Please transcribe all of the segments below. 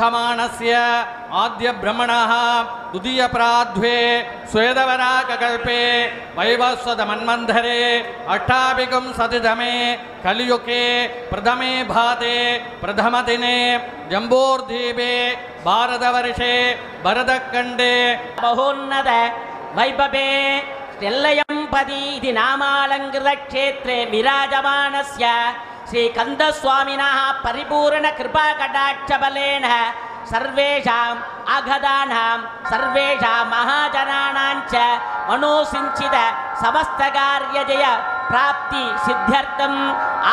वर्धमानस्य आद्यभ्रमणः द्वितीयप्राध्वे स्वेदवराककल्पे वैवस्वतमन्मन्धरे अष्टाभिगं सतितमे कलियुके प्रथमे भाते प्रथमदिने जम्बोर्दीपे भारतवर्षे भरतखण्डे बहोन्नत वैभवे स्टेल्लयं पदीति नामालङ्कृतक्षेत्रे विराजमानस्य श्रीकन्दस्वामिनः परिपूर्णकृपाकटाक्षबलेन सर्वेषाम् अघदानां सर्वेषां महाजनानाञ्च मनुसिञ्चितसमस्तकार्यजयप्राप्तिसिद्ध्यर्थम्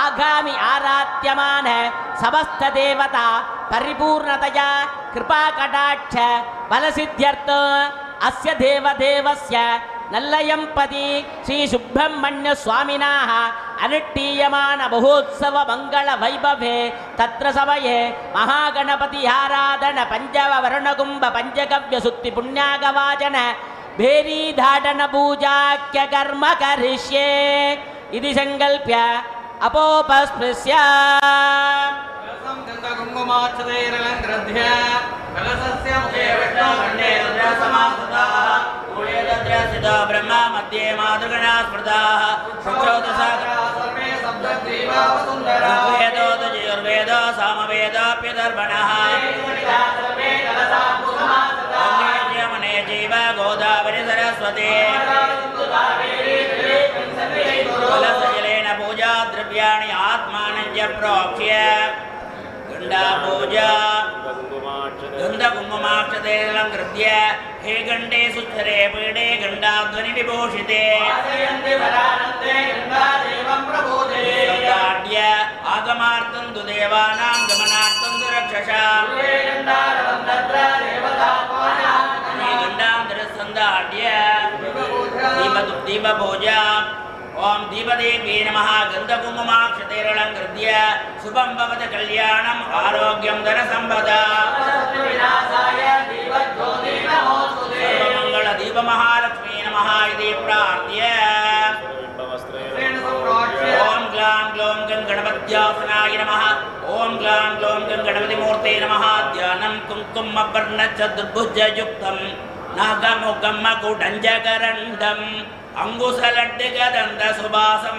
आगामि आराध्यमानसमस्तदेवता परिपूर्णतया कृपाकटाक्ष बलसिद्ध्यर्थ। अस्य देवदेवस्य नल्लयम्पति श्रीसुब्रह्मण्यस्वामिनः अनुट्टीयमान महोत्सव मंगल वैभवे, तत्र समये महागणपति आराधन पंचव वरुणकुंभ पंचगव्य सुत्ति पुण्यागवाचन, भेरीधाटन पूजाख्य कर्म करिष्ये। इति संकल्प्य अपोपस्पृश्य। ब्रह्मा मध्ये मातृगणा स्मृताः ऋग्वेदो यजुर्वेद सामवेदाप्यदर्पणः मने जीव गोदावरी सरस्वती। कलशजलेन पूजा द्रव्याणि आत्मानं च प्रोक्ष्य। गण्डा पूजा। गन्धकुङ्कुमाक्षतेलङ्कृत्य हे गण्डे सुच्छरे पीडे गण्डाध्वनि विभूषिते। सौदाढ्य आगमार्थं तु देवानां गमनार्थं तु रक्षसा गण्डान्तरसन्दाढ्य दीप दीपपूजा। ॐ दीपदेवी नमः। गन्धकुङ्कुमाक्षतेरलङ्कृत्य शुभं भवत कल्याणम् आरोग्यं धनसम्पदा। सर्वमङ्गलदीपमहालक्ष्मी नमः इति प्रार्थ्य ॐ ग्लां ग्लौं गं गणपत्यासनाय नमः ॐ ग्लां ग्लौं गं गणपतिमूर्ते नमः ध्यानं कुङ्कुमवर्णचतुर्भुजयुक्तं नागमुगमकुडञ्जकरण्डम् अङ्गुसलड्डगदन्तसुभासं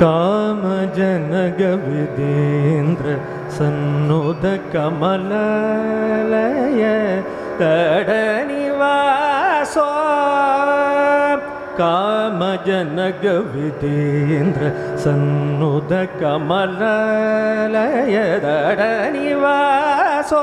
कामजनगविदेन्द्र विदे तडनिवासो कामजनगविदेन्द्र दो तडनिवासो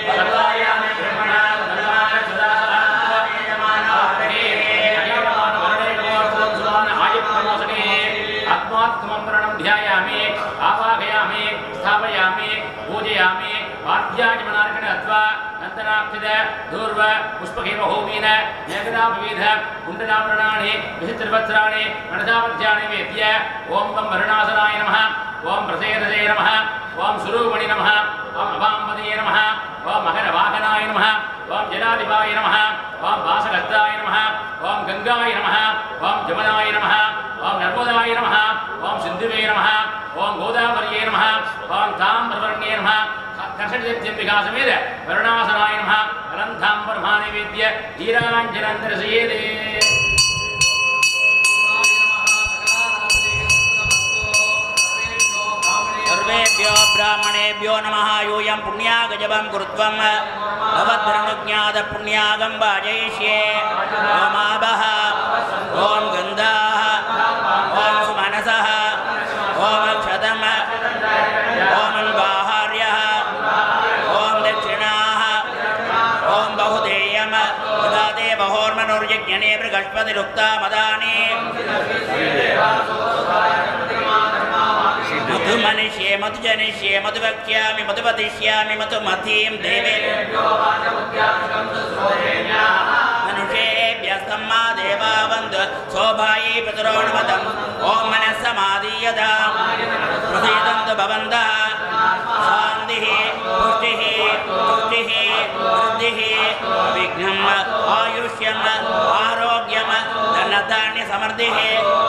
குண்டலாபரணாணி விசித்திரவஸ்திராணி மனசாமத்தியானி வேத்திய ஓம் கம் வருணாசனாய நம ஓம் பிரசேதசே நம ஓம் சுரூபணி நம ஓம் அபாம்பதியே நம ஓம் மகரவாகனாய நம ஓம் ஜலாதிபாய நம ஓம் வாசரத்தாய நம ஓம் கங்காய நம ஓம் ஜமுனாய நம ஓம் நர்மதாய நம ஓம் சிந்துவே நம ஓம் கோதாவரியே நம ஓம் தாம்பரவர்ணே நம கர்ஷஜம்பிகாசமேத வருணாசனாய நம அனந்தாம்பரமானவேத்திய தீராஞ்சனந்தரசேதே सर्वेभ्यो गोब्राह्मणेभ्यो नमः यूयं पुण्यागजपं कुरुत्वं भवद्ब्रह्मज्ञातपुण्यागं वाजयिष्ये ओमाभः ॐ गन्धाः ॐ सुमनसः ॐ क्षतम् ॐ बाहार्यः ॐ दक्षिणाः ॐ बहुधेयं ददाते बहोर्मनुर्यज्ञने बृहस्पतिरुक्ता मदानि मधुजनिष्ये मधुवक्ष्यामि मधुपतिष्यामि, मधुमतीं देवे। मनुष्येभ्यस्तं मा देवा वन्द सौभायी पितरोणमतम् ॐ मनः समाधीयता प्रसीदन्तु भवन्तः, शान्तिः, पुष्टिः, तुष्टिः, वृद्धिः विघ्नम् आयुष्यम्, आरोग्यम्। धनधान्यसमृद्धिः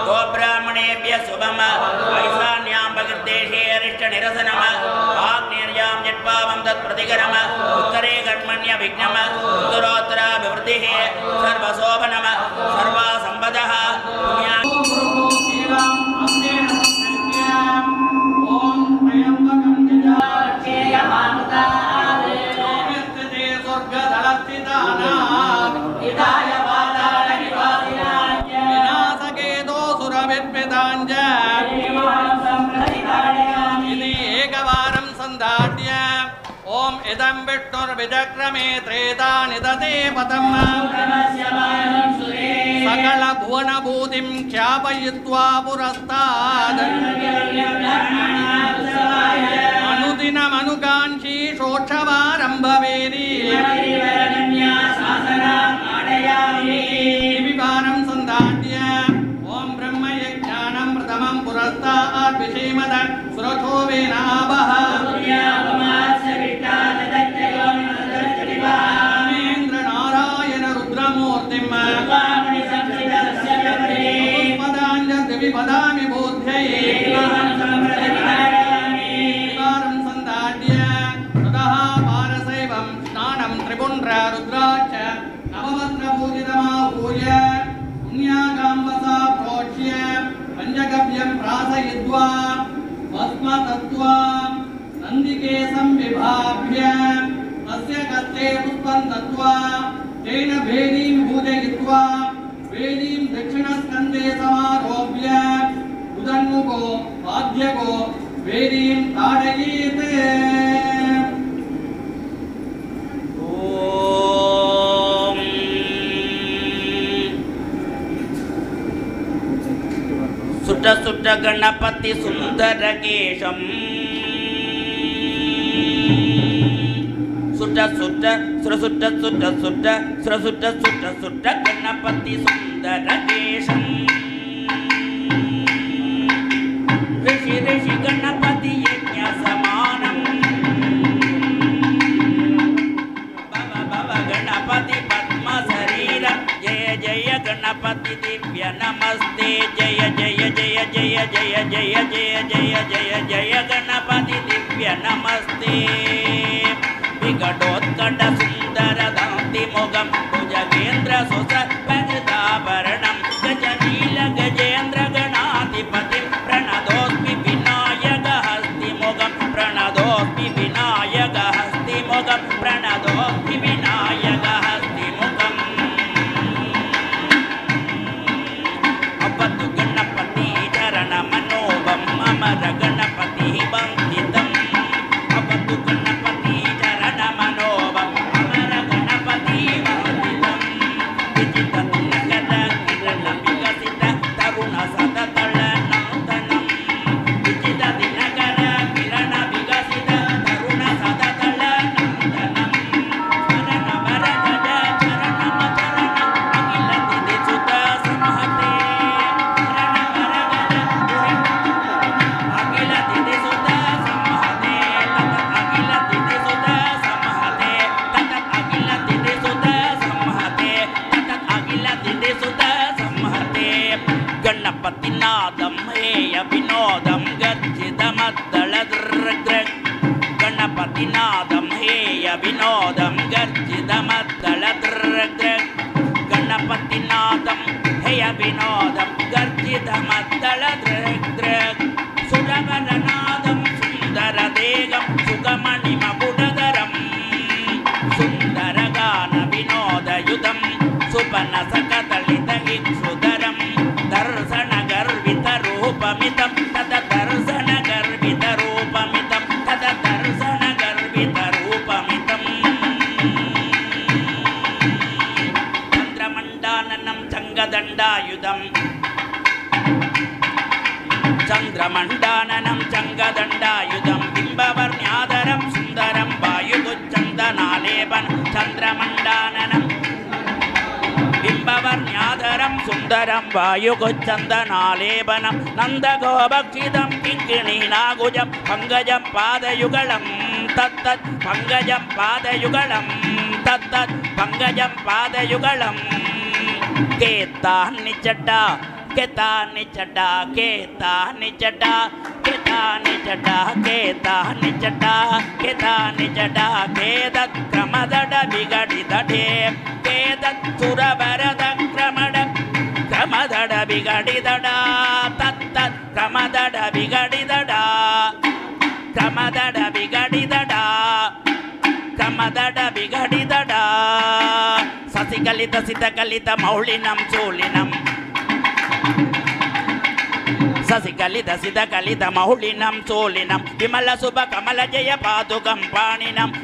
गोब्राह्मणेभ्यः शुभम्। वैशान्यां भगद्देशे अरिष्टनिरसनम्। आग्नेर्यां तत् तत्प्रतिकरम्। उत्तरे कर्मण्य विघ्नम् उत्तरोत्तराभिवृद्धिः सर्वशोभनम्। सर्वा सम्पदः पुण्या इदं विष्णुर्विजक्रमे त्रेता निदते पदम्। सकल भुवन पुरस्ताद् अनुदिनमनुकाङ्क्षी षोक्षवारम्भवेदी विवारं सन्धाट्य ॐ ब्रह्मयज्ञानं प्रथमं पुरस्ताद् विषीमद स्रथो वेनाभः वदामि बोध्यये विवारं सन्दाट्य ततः पारसैवं स्नानं त्रिपुण्ड्र रुद्राक्ष नवमन्त्रपूजितमाहूय पुण्यागाम्बसा प्रोक्ष्य पञ्चगव्यं प्रासयित्वा भस्मतत्त्वा नन्दिकेशं विभाभ्य तस्य कस्ते पुष्पं दत्त्वा तेन भेदीं पूजयित्वा वेदीं दक्षिणस्कन्धे समारोप्य, उदन्मुखो वाद्यको वेदीं ताडयेत्। सुट सुट गणपति सुन्दर केशम् sudah sudah sudah sudah sudah sudah sudah sudah sudah sudah ganapati sundara desam rishi rishi ganapati yajna samanam baba baba ganapati padma sarira jaya jaya ganapati divya namaste jaya jaya jaya jaya jaya jaya jaya jaya jaya jaya ganapati divya namaste विकटोत्कट सुन्दर दान्तिमुखं भुजगेन्द्र सुसत्पकृतापर सुन्दरं वायुगुच्चन्दनालेपनं नन्दगोभक्षितं किङ्किणीनागुजं पङ्कजं पादयुगलं तत्तत् पङ्कजं पादयुगलं तत्तत् पङ्कजं पादयुगलं केतान्निचड्डा केतानि चड्डा केतानि चड्डा केतानि चड्डा केतानि चड्डा केतानि चड्डा केदत् क्रमदड बिगडिदडे केदत् सुरवरद क्रमड ಸಮದಡ ಬಿಗಡಿದಡ ತತ್ತ ಕ್ರಮದಡ ಬಿಗಡಿದಡ ಕ್ರಮದಡ ಬಿಗಡಿದಡ ಕ್ರಮದಡ ಬಿಗಡಿದಡ ಸಸಿಕಲಿತ ಸಿತಕಲಿತ ಮೌಳಿನಂ ಚೂಳಿನಂ சசிகலித சிதகலித மௌளினம் சோழினம் விமல சுப கமல ஜெய பாதுகம் பாணினம்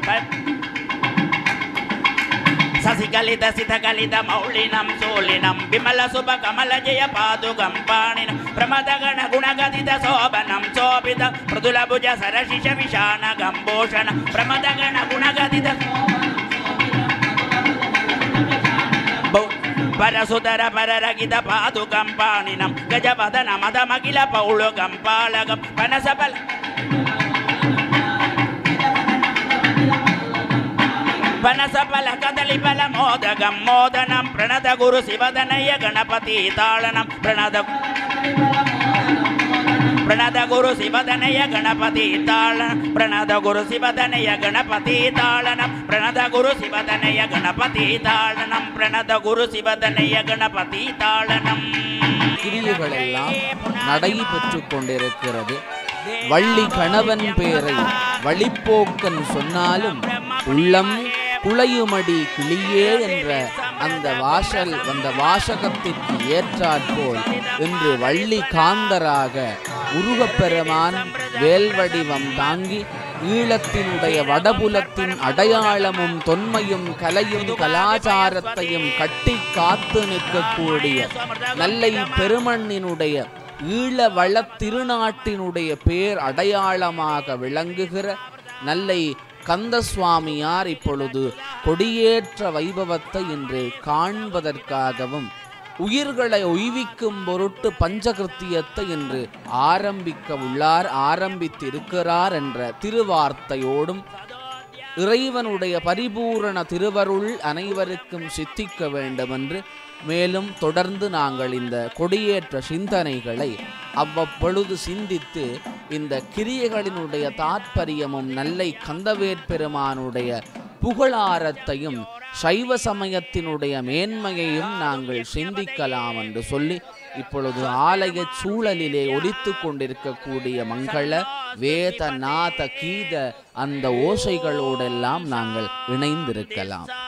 சசிகலித சிதகலித மௌலினம் சூலினம் விமல சுப கமல ஜெய பாதுகம் பாணினம் பிரமதகண குணகதித சோபனம் சோபித பிரதுல புஜ சரசிஷ விஷான கம்போஷண பிரமதகண குணகதித పరసుధర పరరగిత పాదుకం పాణినం గజపదన మదమగిల పౌళుకం పాలకం పనసబల வனசபல கதலிபல மோதகம் மோதனம் பிரணத குரு சிவதனய கணபதி தாளனம் பிரணத பிரணத குரு சிவதனய கணபதி தாளனம் பிரணத குரு சிவதனய கணபதி தாளனம் பிரணத குரு சிவதனய கணபதி தாளனம் பிரணத குரு சிவதனய கணபதி தாளனம் கிரிவுகளெல்லாம் நடைபெற்று கொண்டிருக்கிறது வள்ளி கணவன் பேரை வழிப்போக்கன் சொன்னாலும் உள்ளம் குளையுமடி கிளியே என்ற அந்த வாசல் அந்த வாசகத்திற்கு ஏற்றாற்போல் இன்று வள்ளி காந்தராக உருவப்பெருமான் வேல்வடிவம் தாங்கி ஈழத்தினுடைய வடபுலத்தின் அடையாளமும் தொன்மையும் கலையும் கலாச்சாரத்தையும் கட்டி காத்து நிற்கக்கூடிய நல்லை பெருமண்ணினுடைய ஈழ வள திருநாட்டினுடைய பேர் அடையாளமாக விளங்குகிற நல்லை கந்த சுவாமியார் இப்பொழுது கொடியேற்ற வைபவத்தை இன்று காண்பதற்காகவும் உயிர்களை ஒய்விக்கும் பொருட்டு பஞ்சகிருத்தியத்தை இன்று ஆரம்பிக்க உள்ளார் ஆரம்பித்திருக்கிறார் என்ற திருவார்த்தையோடும் இறைவனுடைய பரிபூரண திருவருள் அனைவருக்கும் சித்திக்க வேண்டுமென்று மேலும் தொடர்ந்து நாங்கள் இந்த கொடியேற்ற சிந்தனைகளை அவ்வப்பொழுது சிந்தித்து இந்த கிரியைகளினுடைய தாற்பயமும் நல்லை கந்தவேற்பெருமானுடைய புகழாரத்தையும் சைவ சமயத்தினுடைய மேன்மையையும் நாங்கள் சிந்திக்கலாம் என்று சொல்லி இப்பொழுது ஆலய சூழலிலே ஒலித்து கொண்டிருக்கக்கூடிய மங்கள வேத நாத கீத அந்த ஓசைகளோடெல்லாம் நாங்கள் இணைந்திருக்கலாம்.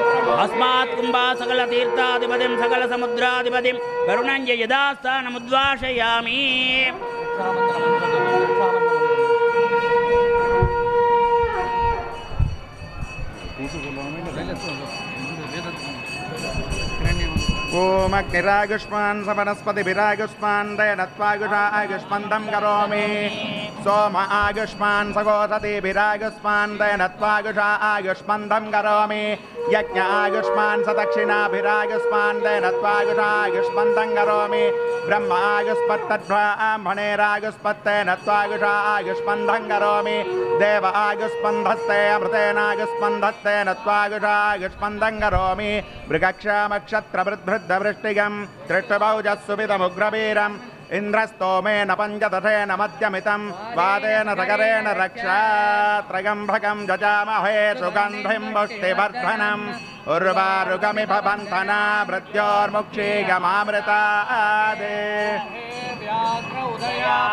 அஸ்மாத் கும்பா சகல தீர்த்தாதிபதிம் சகல சமுத்திராதிபதிம் கருணஞ்ச யதாஸ்தானமுத்வாஷயாமி ॐ स वनस्पतिभिरागुष्पान्दये नत्वा गुज करोमि। सोम आयुष्मान् स गोदतिभिरागुष्पान्दये नत्वागुजा करोमि। यज्ञ आयुष्मान् स दक्षिणाभिरागुष्पान्दे नत्वागुजापन्दं करोमि। ब्रह्मायुष्पत्तम्भेरागुष्पत्ते नत्वागुजा आयुष्मन्दं करोमि। देवः आयुष्पन्दत्ते अभृतेनागुस्पन्दत्ते नत्वागुजागुष्पन्दं करोमि। वृगक्षमक्षत्र दवृष्टिगं दृष्टभौजः जत्सुभितमुग्रवीरम् इन्द्रस्तोमेन पञ्चदशेन मध्यमितं वादेन सकरेण रक्षा। त्रयम्बकं जजामहे सुगन्धिं पुष्टिवर्धनम् उर्वारुगमिव बन्धना मृत्योर्मुक्षीगमामृतादे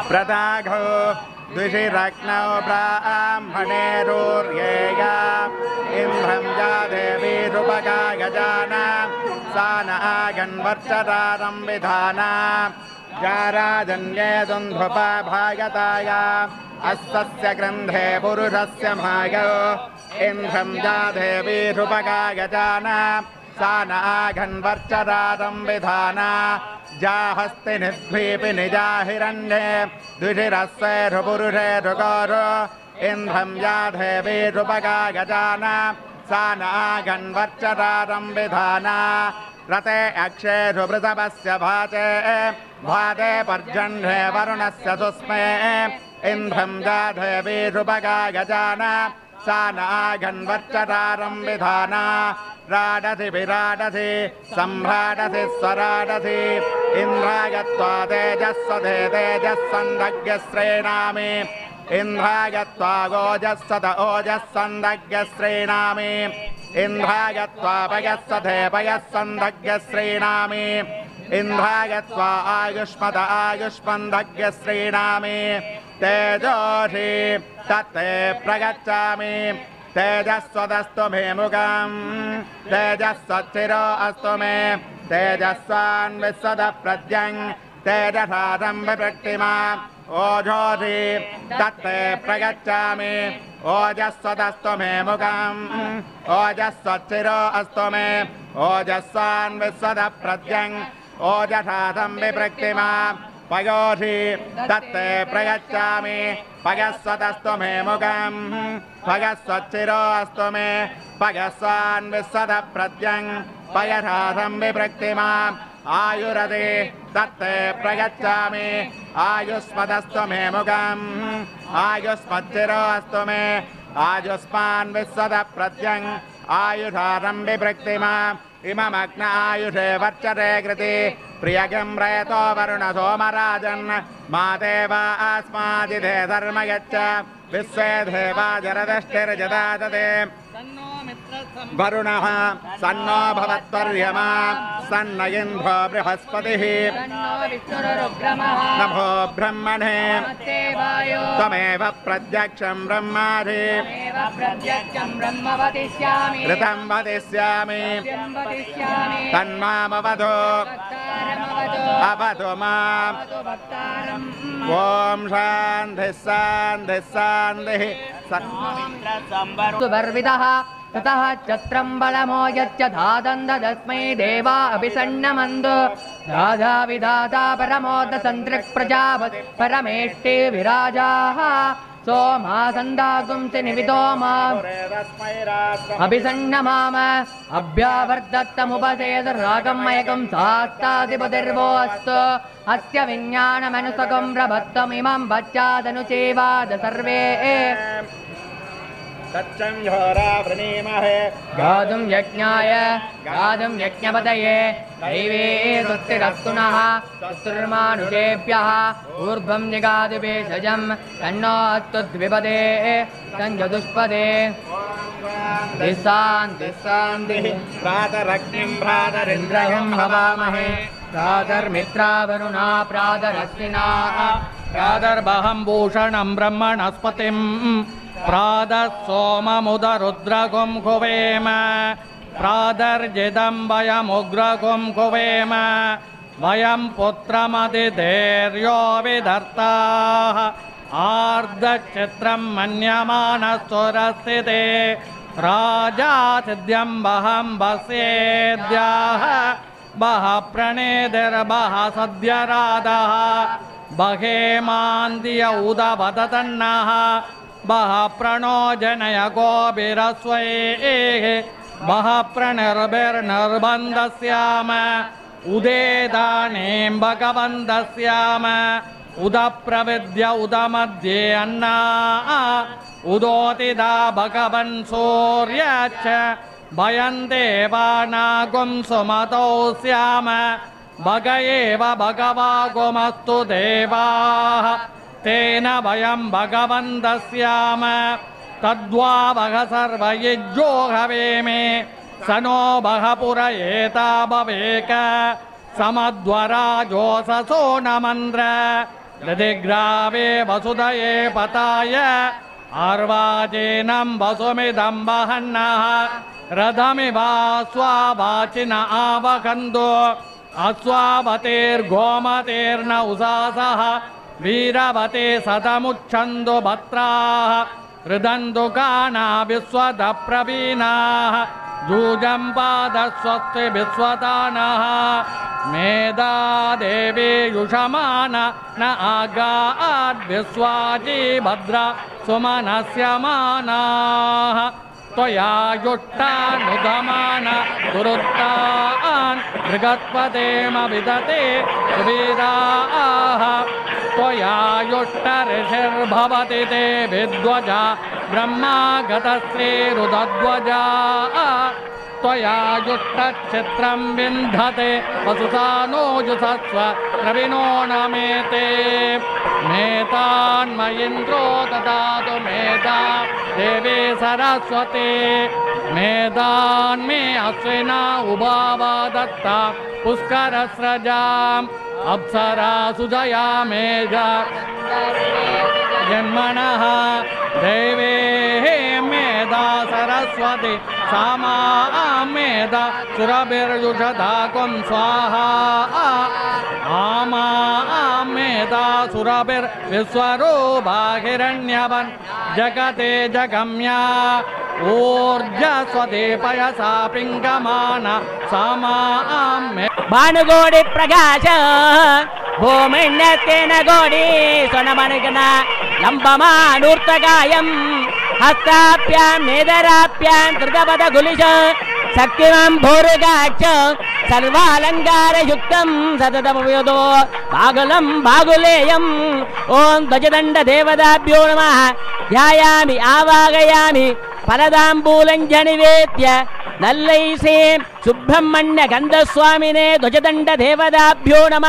प्रदाघो द्विषिरग्नौ ब्राह्मणेरुर्येया इन्द्रं या देवी रूपगा गजाना सा न आगन्वर्चतारं विधाना जाराजन्ये भागताया अस्तस्य ग्रन्थे पुरुषस्य मायो। इन्द्रं जाधे वीरुपकायजाना। साना नाघन्वर्चरादं विधाना जाहस्ति निद्वीपि निजाहिरण्ये। द्विषिरस्वेरुपुरुषे ऋगोर इन्द्रं जाधे वीरुपकायजाना। साना नाघन्वर्चरादं विधाना रते अक्षे सुभृतपस्य भाचे भाते पर्जन्ये वरुणस्य सुस्मे। इन्द्रं जाधे वीरुपगा गजान सानाघन्वर्चतारं विधाना राडसि विराडसि, सम्राडसि स्वराडसि। इन्द्राय त्वा तेजस्वधे तेजस्सन्धग्यश्रेणामि इन्द्राय त्वा गोजस्वत ओजस्सन्धग्यश्रेणामि इन्द्रागत्वा गोजस्सत ओजस्सन्दज्ञश्रेणामि इन्द्रागत्वा पयस्सधे पयस्सन्दज्ञश्रेणामि इन्द्रागत्वा आयुष्मत आयुष्मन्दज्ञश्रेणामि तेजोषि तत्ते प्रगच्छामि तेजस्वदस्तु मे मुखम् तेजस्वच्छिरो अस्तु मे तेजस्वान्विस्वद प्रद्यङ् तेजसादं विप्रक्तिमा ओजोधि दत्ते प्रगच्छामि ओजस्वदस्तु मे मुखम्। ओजस्वच्छिरो अस्तु मे। ओजस्वान् विश्वद प्रत्यङ् ओजसाधं विभृक्तिमा पयोधि दत्ते प्रयच्छामि। पयस्वतस्तु मे मुखम्। पयस्वच्छिरोऽस्तु मे। पयस्वान् विश्वद प्रत्यङ् पयसाधं विभृक्तिमाम् आयुरदे तत्ते प्रगच्छामि आयुष्मदस्तु मे मुखम्। आयुष्मच्छिरो अस्तु मे। आयुष्मान् विस्वद प्रत्यङ् आयुषारं विप्रक्तिमा इममग्न आयुषे वर्चते कृति। प्रियगं रयतो वरुण सोमराजन्। मा देव अस्मादिधे धर्म गच्छ विश्वे देवा जरदष्टिर्जदातते। वरुणः सन्नो भवत्वर्यमा सन्न इन्द्रो बृहस्पतिः नभो ब्रह्मणे त्वमेव प्रत्यक्षं ब्रह्माधि ब्रह्म ऋतं वदिष्यामि तन्मामवधो। अवधु माम्। ॐ शान्तिः शान्तिः शान्तिः। ततः चत्रं बलमो यच्च धादन्ददस्मै देवा अभिसन्नमन्दु राधा विधाता परमोद सन्तृक् प्रजापति परमेष्टे विराजाः। सोमा सन्दागुंसि निविदो मा अभिसन्नमाम अभ्यावर्धत्तमुपसेदरागं मयकं सास्ताधिपतिर्वो अस्तु अस्य विज्ञानमनुसकं प्रभत्तमिमं पश्चादनुचेवाद सर्वे हे गातुं यज्ञाय गातुं यज्ञपतये। दैवे यज्ञवदये दैवेरस्तुनः मानुषेभ्यः ऊर्भं निगादिनात्पदे सञ्जदुष्पदेशान्तिः प्रातरग्निं प्रातरिन्द्रयं भवामहे प्रातर्मित्रा भरुणा प्रातर्बहं भूषणं ब्रह्मणस्पतिम्। प्रादः सोममुदरुद्रगुं कुवेम प्रादर्जिदं वयमुग्रगुं कुवेम वयं पुत्रमतिधैर्यो विधर्ताः। आर्धचित्रं मन्यमानस्वरस्थिते राजा सिद्ध्यं वहं वस्येद्याः बह प्रणेदिर्बह सद्यराधः बहेमान्दिय उदवदतन्नः बह प्रणो जनय गोभिरस्वैः बह प्रणिर्भिर्निर्बन्धस्याम उदेदानीं भगवन्दस्याम उदप्रविद्य उदमध्ये अन्ना उदोतिदा भगवन् सूर्यच्च भयं देवानागुं सुमतौ स्याम भग एव भगवागुमस्तु देवाः तेन वयं भगवन्त श्याम तद्वाभ सर्व यज्यो भवेमे स नो भग पुर एता भवेक। समध्वराजोससो न मन्द्र हृदिग्रावे वसुधये पताय। आर्वाचीनम् वसुमिदम्बहन्नः रथमिवा स्वाचि न आवकन्दो अश्वाभतेर्गोमतेर्न उसा वीरवते सतमुच्छन्दो भत्राः हृदन्दुकाना विश्वदप्रवीणाः जूजं पादस्वस्ति विश्वदानः। मेधा देवी युषमान न आगाद्विश्वाजी भद्रा सुमनस्य मानाः त्वया युष्टानुगमान दुरुत्तान् मृगत्पदेम विदते सुवीराः त्वया युष्टऋषिर्भवति ते विद्वजा ब्रह्मा गतश्रीरुदध्वजा त्वया युष्टच्छित्रं विन्धते वसुसानोजुसस्व प्रविनो न मेते मेतान्मयिन्द्रो ददातु मेधा देवी सरस्वती। मेदान्मे अश्विना उभावा दत्ता पुष्करस्रजाम् अप्सरा सुजया मेघा जन्मनः देवे सरस्वती सामामेध सुरभिर्युषधाकुं स्वाहा आमामेधा सुरभिर्विश्वरूपाहिरण्यवन् जगते जगम्या ऊर्जस्वदीपयसा पिङ्गमाना सामामे भानुगोडिप्रकाश भूमिन्नतेन गोडी सुनमनुगुण लम्बमानूर्तगायम् हस्ताभ्यां नेदराभ्यां धृतपदकुलिश शक्तिमां भोरुगाच सर्वालङ्कारयुक्तं सततमुपयोदो बागुलं बागुलेयम् ॐ ध्वजदण्डदेवताभ्यो नमः ध्यायामि आवागयामि फलदाम्बूलञ्जनिवेद्य నల్లైసే సుబ్రహ్మణ్య గంధస్వామినే ధ్వజదండ దేవదాభ్యో నమ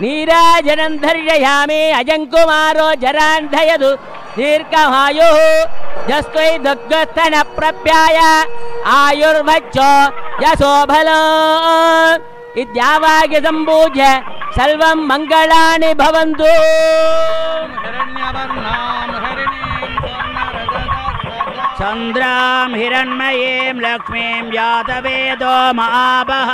నీరాజనం ధర్యయామే అజంకుమారో జరాంధయదు దీర్ఘమాయు జస్వై దుగ్ధన ప్రప్యాయ ఆయుర్వచ్చో యశోభలో ఇద్యావాగి సంబూజ్య సర్వం మంగళాని భవంతు శరణ్యవర్ణా चन्द्रां हिरण्मयीं लक्ष्मीं जातवेदो महाबः।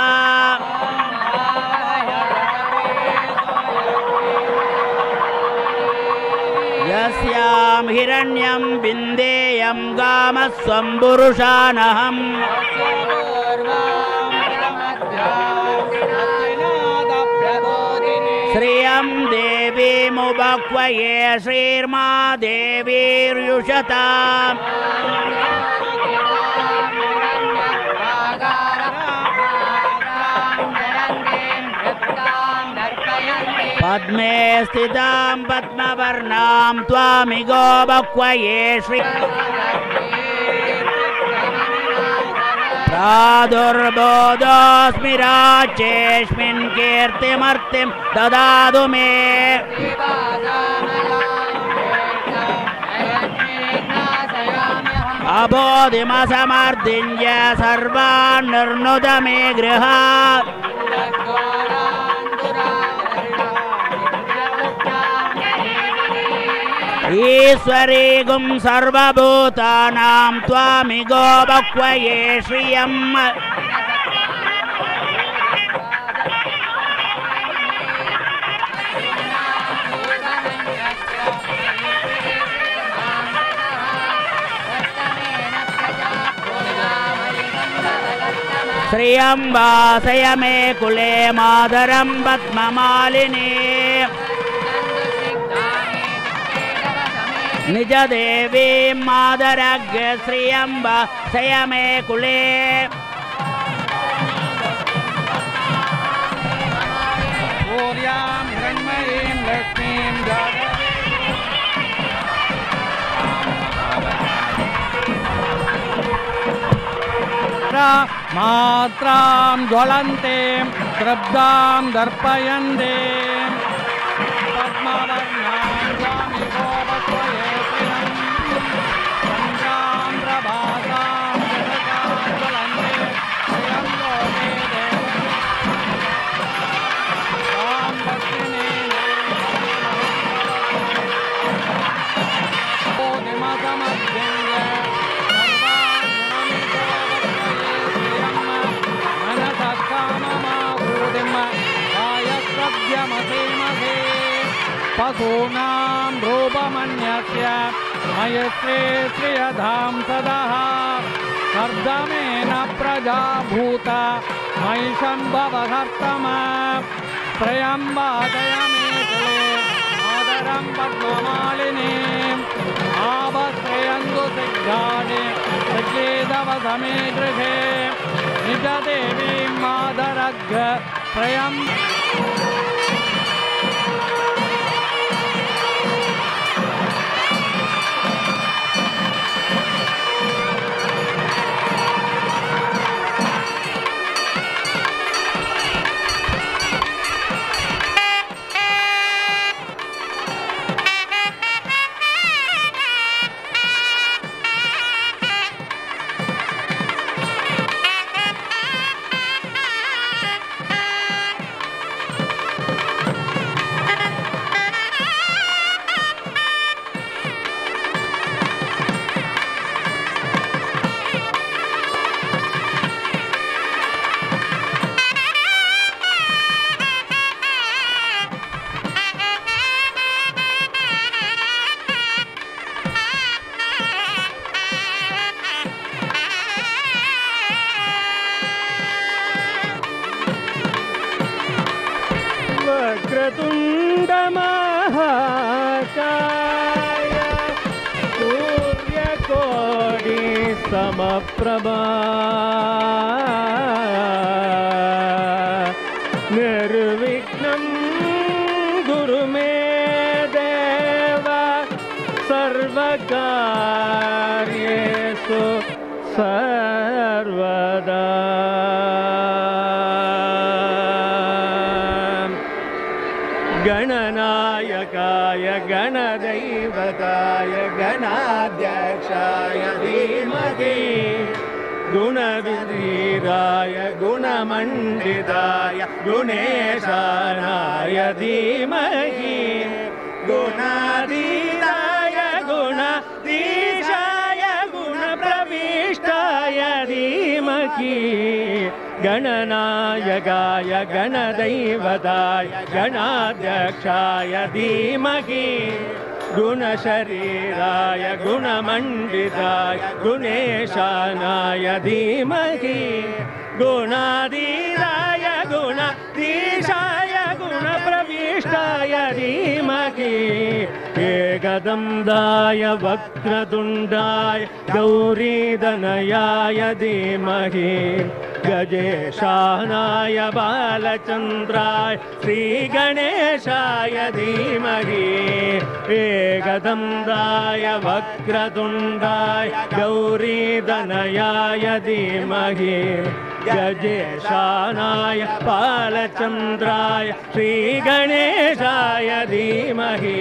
यस्यां हिरण्यं बिन्देयं गामस्वं पुरुषानहम् देवीमुपक्वये श्रीर्मा देवीर्युषताम् पद्मे स्थितां पद्मवर्णां त्वामिगो बक्वये श्री प्रादुर्बोधोऽस्मि राचेऽस्मिन् कीर्तिमर्तिं ददातु मे। अबोधिमसमर्दिञ्च सर्वान् निर्नुद मे गृहात्। ईश्वरीगुं सर्वभूतानां त्वामिगो बक्वये श्रियम् श्रियं वासय मे कुले मादरं पद्ममालिनी निजदेवीं मादरग्य श्रियं वासय मे कुले सूर्यां हिरण्मयीं लक्ष्मीं जातवेदो मात्रां ज्वलन्ते श्रद्धां दर्पयन्ते पद्मवर्णां पशूनां रूपमन्यस्य मयश्रे श्रियधां सदः। कर्दमेन प्रजाभूत मयि शम्भवहर्तम प्रयम्बादयमेकले आदरं पद्ममालिनीम् आवश्रयन्तु सिद्धानि गृहे। वक्रतुण्डाय गौरीदनयाय धीमहि गजेशानाय बालचन्द्राय श्रीगणेशाय धीमहि एकदन्दाय वक्रतुण्डाय गौरीदनयाय धीमहि गजेशानाय बालचन्द्राय श्रीगणेशाय धीमहि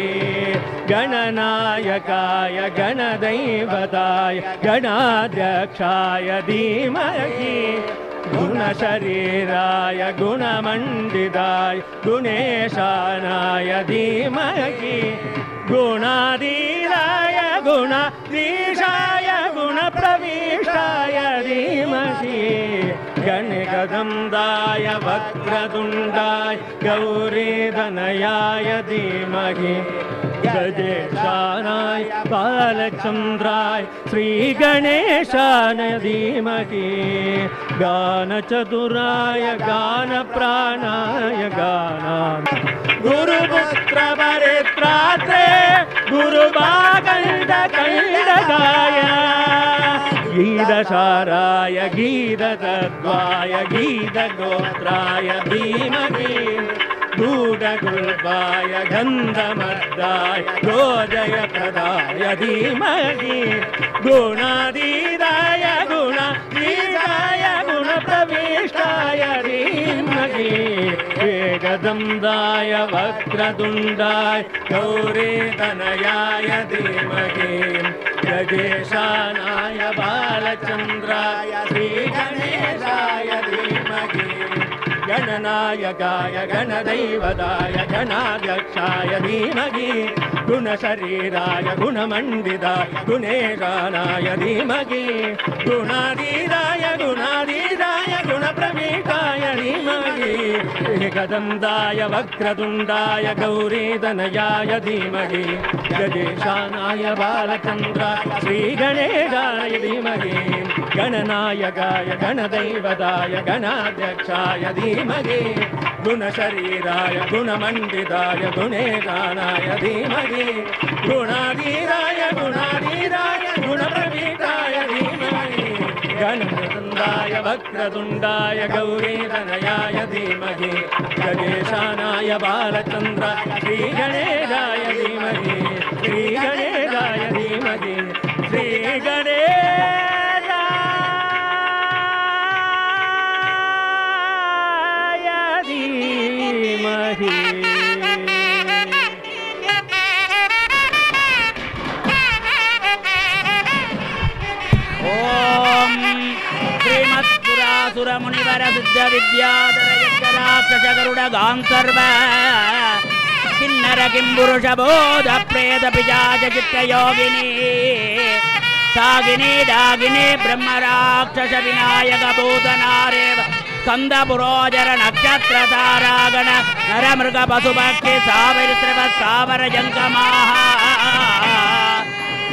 गणनायकाय गणदैवताय गणाध्यक्षाय धीमहि गुणशरीराय गुणमण्डिताय गुणेशानाय धीमहि गुणधीशाय गुणप्रविष्टाय धीमहि गणगदन्दाय वक्रतुण्डाय गौरीधनयाय धीमहि गजेशानाय बालचन्द्राय श्रीगणेशाय धीमहि। गानचतुराय गानप्राणाय गाना गुरुपुत्रपरित्रात्रे गुरुभागण्डकण्डकाय गीतसाराय गीततत्त्वाय गीतगोत्राय धीमहि चूडगुर्वाय धन्दमर्दाय चोदयप्रदाय धीमहि। गुणाधीराय गुणाधीराय गुणप्रवेशाय धीमहि। वेगदन्दाय वक्रतुण्डाय गौरेतनयाय धीमहि। गजेशानाय बालचन्द्राय श्रीगणे गणनायकाय गणदैवताय गणाध्यक्षाय धीमहि गुणशरीराय गुणमण्डिताय गुणेशानाय धीमहि गुणाधीराय गुणाधीराय गुणप्रवीताय धीमहि एकदन्दाय वक्रतुण्डाय गौरीतनयाय धीमहि गजेशानाय बालचन्द्राय श्रीगणेशाय धीमहि गणनायकाय गणदैवताय गणाध्यक्षाय धीमहि गुणशरीराय गुणमण्डिताय गुणेशानाय धीमहि गुणाधीराय गुणाधीराय गुणप्रवीताय धीमहि गणनन्दाय वक्रतुण्डाय गौरीतनयाय धीमहि गणेशानाय बालचन्द्राय श्रीगणेशाय धीमहि சுர முனிவர சித்த வித்யாதரகருட காந்தர்வ கிண்ணர கிம் புருஷ போத பிரேத பிஜாஜ சித்த யோகினி சாகினி தாகினி பிரம்மராட்சச விநாயக பூதனாரேவ ஸ்கந்த புரோஜர நட்சத்திர தாராகண நரமிருக பசுபக்தி சாவிரி சாவர ஜங்கமாக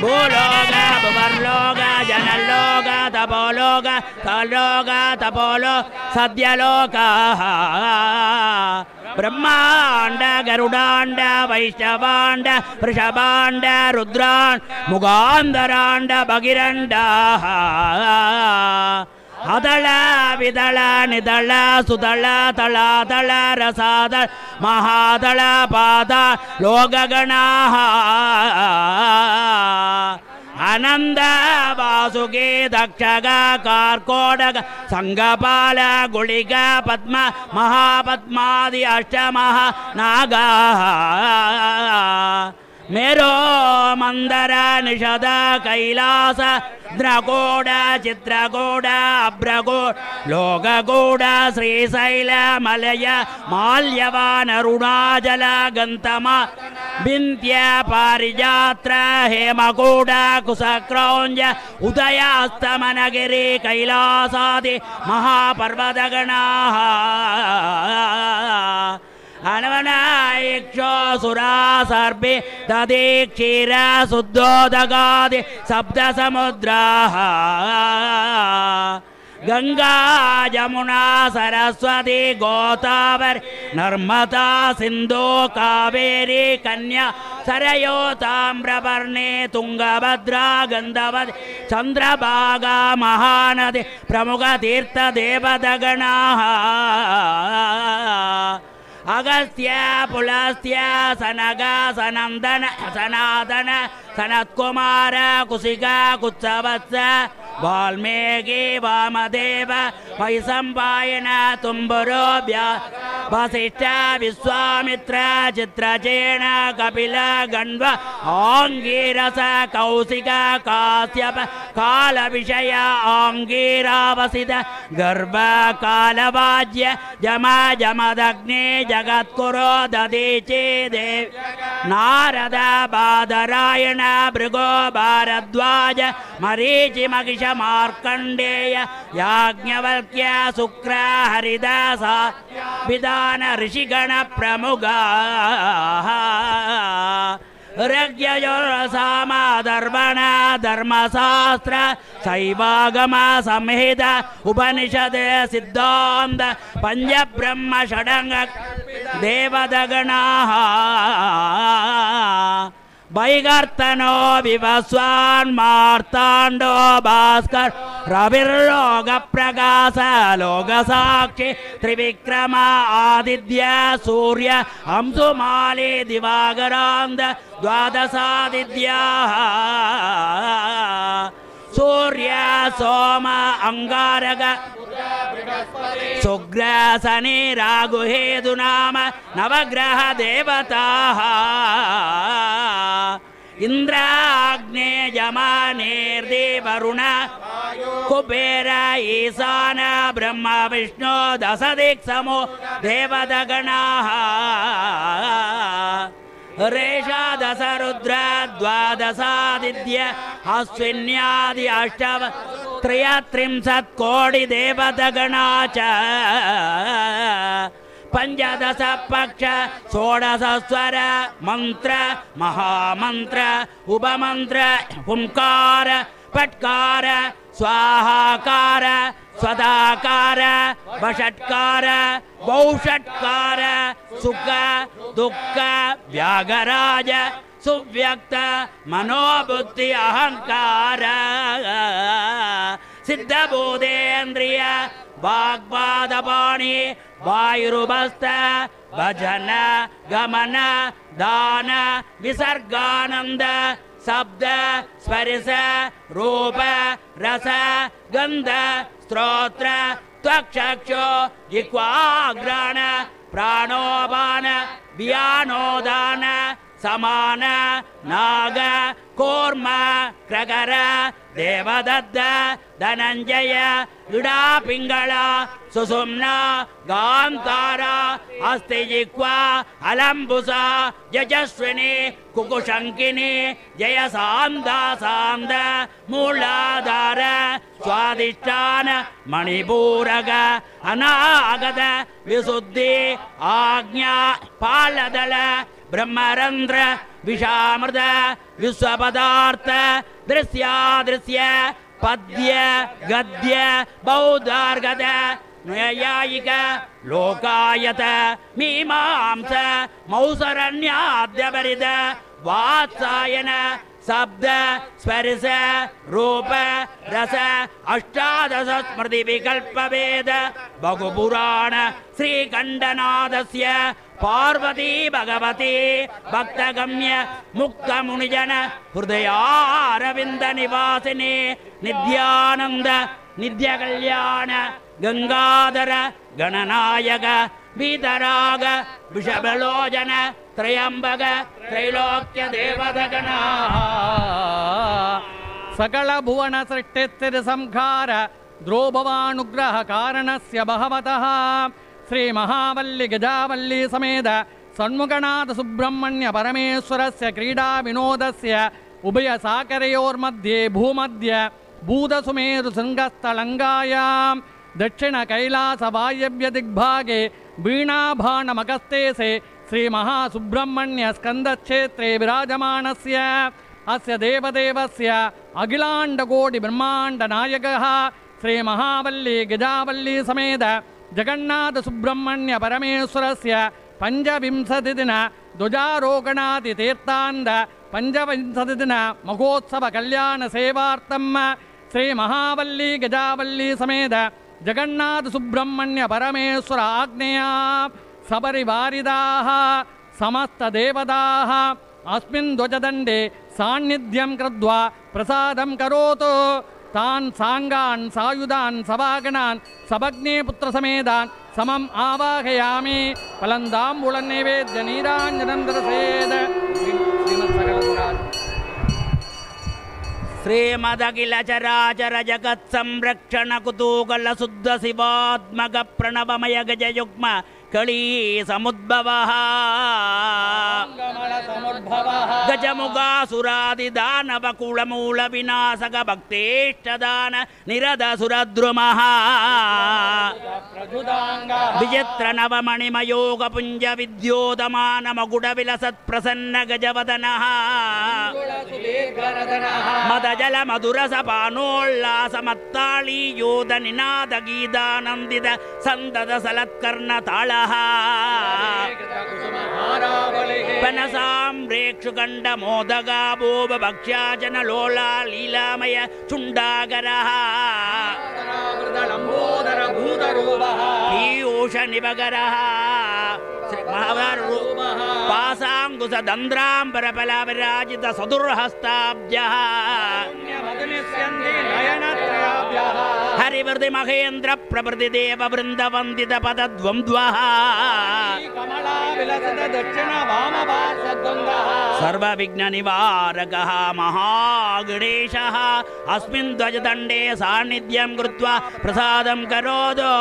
Buloga, Bobarloga, Janaloga, Tapologa, Taloga, Tapolo, Satyaloga. பிரம்மாண்ட கருடாண்ட வைஷ்ணவாண்ட ரிஷபாண்ட ருத்ரான் முகாந்தராண்ட பகிரண்டா அதள விதள நிதள சுதள தள தள ரசாத மகாதள பாத லோககணா அனந்த வாசுகி தக்ஷக கார்கோடக சங்கபால குளிக பத்ம மகாபத்மாதி அஷ்டமஹா நாகா मेरो मन्दर निषद कैलास द्रगोड चित्रगोड अभ्रगू लोकगोड श्रीशैल मलय माल्यवानरुणाचल गन्तम विन्त्य पारिजात्र हेमगोड कुसक्रौञ्ज उदयास्तमनगिरि कैलासादि महापर्वतगणाः। हनवना इक्षोऽसुरा सर्पि तदी शुद्धोदगादि सप्तसमुद्राः। गङ्गा यमुना सरस्वती गोतावर् नर्मदा सिन्धो कावेरी कन्या सरयो ताम्रवर्णे तुङ्गभद्रा गन्धवति चन्द्रभागा महानदी प्रमुखतीर्थदेवदगणाः அகஸ்திய புலஸ்திய சனக சனந்தன சனாதன சனத்குமார குசிக குச்சவத்ச வால்மீகி வாமதேவ வைசம்பாயன தும்புரோபியா वसिष्ठा विश्वामित्र चित्रचेण कपिल गण्व आङ्गीरस कौशिक कास्यप कालविषय आङ्गीरावसित गर्भ कालवाज्य जम जगत्कुरो दधीचे देव। नारद बादरायण, भृगो भारद्वाज, मरीचि महिष मार्कण्डेय, याज्ञवल्क्य, शुक्र, हरिदास ऋषिगण प्रमुगाः। धर्मशास्त्र शैवागम संहित उपनिषद सिद्धान्त पञ्चब्रह्म षडङ्ग देवदगणाः। வைகர்த்தனோ விவஸ்வான் மார்த்தாண்டோ பாஸ்கர் ரவிர்லோக பிரகாச லோகசாட்சி திரிவிக்ரம ஆதித்ய சூரிய அம்சுமாலி திவாகராந்த துவாதசாதித்யா. सूर्य सोम अङ्गारग शुग्रशनि रागुहेदु नाम नवग्रह देवताः। इन्द्राग्ने यमानेर्देवरुण कुबेर ईशान ब्रह्मविष्णो दश दशदिक्समो देवदगणाः। रेषा दश रुद्र द्वादशादित्य अश्विन्यादि अष्टव त्रयत्रिंशत् कोटि च पञ्चदश पक्ष षोडशस्वर मन्त्र महामन्त्र उपमन्त्र हुङ्कार पट्कार स्वाहाकार स्वदाकार स्वषत्कार बहुषट्कार सुख दुःख व्याघराज सुव्यक्त मनोबुद्धि अहङ्कार सिद्धबोधेन्द्रिय वाग्वादपाणि वायुभस्थ भजन गमन दान विसर्गानन्द शब्द स्पर्श रूप रस गंध स्त्रोत्र त्वक्षक्षो जिह्वाग्राण प्राणोपान व्यानोदान சமான நாக கோர்ம கிரகர தேவதத்த தனஞ்சய இடா பிங்கள சுசும்னா காந்தாரா அஸ்திஜிக்வா அலம்புசா ஜஜஸ்வினி குகுஷங்கினி ஜெயசாந்தா சாந்த மூலாதார சுவாதிஷ்டான மணிபூரக அநாகத விசுத்தி ஆக்ஞா பாலதள ಪಿಂಗಳ ಸುಸುಮ್ನ ಗಾಂತಾರ ಅಸ್ತಿ ಜಿಕ್ವಾ ಅಲಂಬುಸ ಯಜಸ್ವಿನಿ ಕುಕುಶಂಕಿನಿ ಜಯ ಸಾಂದ ಸಾಂದ ಮೂಲಾಧಾರ ಸ್ವಾದಿಷ್ಠಾನ ಮಣಿಪೂರಗ ಅನಾಗದ ವಿಶುದ್ಧಿ ಆಜ್ಞಾ ಪಾಲದಳ ಬ್ರಹ್ಮರಂಧ್ರ ವಿಷಾಮೃತ ವಿಶ್ವಪದಾರ್ಥ ದೃಶ್ಯಾದೃಶ್ಯ ಪದ್ಯ ಗದ್ಯ ಬೌದ್ಧಾರ್ಗದ ನ್ಯಾಯಿಕ ಲೋಕಾಯತ ಮೀಮಾಂಸ ಮೌಸರಣ್ಯಾದ್ಯ ಬರಿದ ವಾತ್ಸಾಯನ சப்த ஸ்பரிச ரூப ரச அஷ்டாதச ஸ்மிருதி விகல்பவேத பகுபுராண ஸ்ரீகண்டநாதஸ்ய பார்வதி பகவதி பக்தகம்ய முக்த முனிஜன ஹிருதயாரவிந்த நிவாசினி நித்யானந்த நித்ய கல்யாண கங்காதர கணநாயக பீதராக விஷபலோஜன ತ್ರಯಂಬಗ ತ್ರೈಲೋಕ್ಯ ದೇವದಗಣ. ಸಕಳ ಭುವನ ಸೃಷ್ಟಿಸ್ಥಿತಿ ಸಂಹಾರ ಧ್ರುವಭವಾನುಗ್ರಹ ಕಾರಣಸ್ಯ ಬಹವತಃ ಶ್ರೀ ಮಹಾವಲ್ಲಿ ಗಜಾವಲ್ಲಿ ಸಮೇತ ಸಣ್ಮುಖನಾಥ ಸುಬ್ರಹ್ಮಣ್ಯ ಪರಮೇಶ್ವರಸ್ಯ ಕ್ರೀಡಾ ವಿನೋದಸ್ಯ ಉಭಯ ಸಾಕರೆಯೋರ್ಮಧ್ಯೆ ಭೂಮಧ್ಯ ಭೂತಸುಮೇರು ಶೃಂಗಸ್ಥಳಂಗಾಯಾಂ ದಕ್ಷಿಣ ಕೈಲಾಸ ವಾಯವ್ಯ ದಿಗ್ಭಾಗೆ ವೀಣಾಭಾಣ ವೀಣಾಭಾಣಮಗಸ್ತೇಸೆ श्रीमहासुब्रह्मण्यस्कन्दक्षेत्रे विराजमानस्य अस्य देवदेवस्य अखिलाण्डकोटिब्रह्माण्डनायकः श्रीमहावल्ली गजावल्लीसमेत जगन्नाथसुब्रह्मण्यपरमेश्वरस्य पञ्चविंशतिदिन ध्वजारोहणादितीर्थान्त पञ्चविंशतिदिन महोत्सवकल्याणसेवार्थं श्रीमहावल्ली गजावल्लीसमेत जगन्नाथसुब्रह्मण्यपरमेश्वर आज्ञया सबरिवारिदाः समस्तदेवताः अस्मिन् ध्वजदण्डे सान्निध्यं कृत्वा प्रसादं करोतु तान् साङ्गान् सायुधान् सभागणान् सबग्निपुत्रसमेधान् समम् आवाहयामि फलन्दाम्बुलन्नैवेद्यनीराञ्जनन्दरसेद श्रीमदखिलचराचरजगत्संरक्षणकुतूकलशुद्धशिवात्मकप्रणवमयगजयुग्म ಕಳೀ ಸಮುದ್ಭವ. ಗಜಮುಗಾಸುರಾದಿ ದಾನವ ಕುಳಮೂಲ ವಿನಾಶಕ ಭಕ್ತೇಷ್ಟದಾನ ನಿರದ ಸುರದ್ರುಮಃ. ವಿಚಿತ್ರ ನವಮಣಿಮಯೋಗ ಪುಂಜ ವಿದ್ಯೋದಮಾನ ಮಗುಡ ವಿಲಸತ್ ಪ್ರಸನ್ನ ಗಜವದನಃ. ಮದ ಜಲ ಮಧುರ ಸಪಾನೋಲ್ಲಾಸ ಮತ್ತಾಳಿ ಯೋಧ ನಿನಾದ ಗೀತಾನಂದಿದ ಸಂದದ ಸಲತ್ಕರ್ಣ ತಾಳ. पनसाम्रेक्षुकण्डमोदगा भूपभक्ष्याचनलोला लीलामय चुण्डाकरः पीयूषनिपकरः पासाङ्कुशदन्द्राम्बरपलाविराजित सदुर्हस्ताब्जः हरिवृति महेन्द्र प्रभृति देव वृन्दवन्दित पदद्वन्द्वः सर्वविघ्ननिवारकः महागणेशः। अस्मिन् ध्वजदण्डे सान्निध्यं कृत्वा प्रसादं करोतु।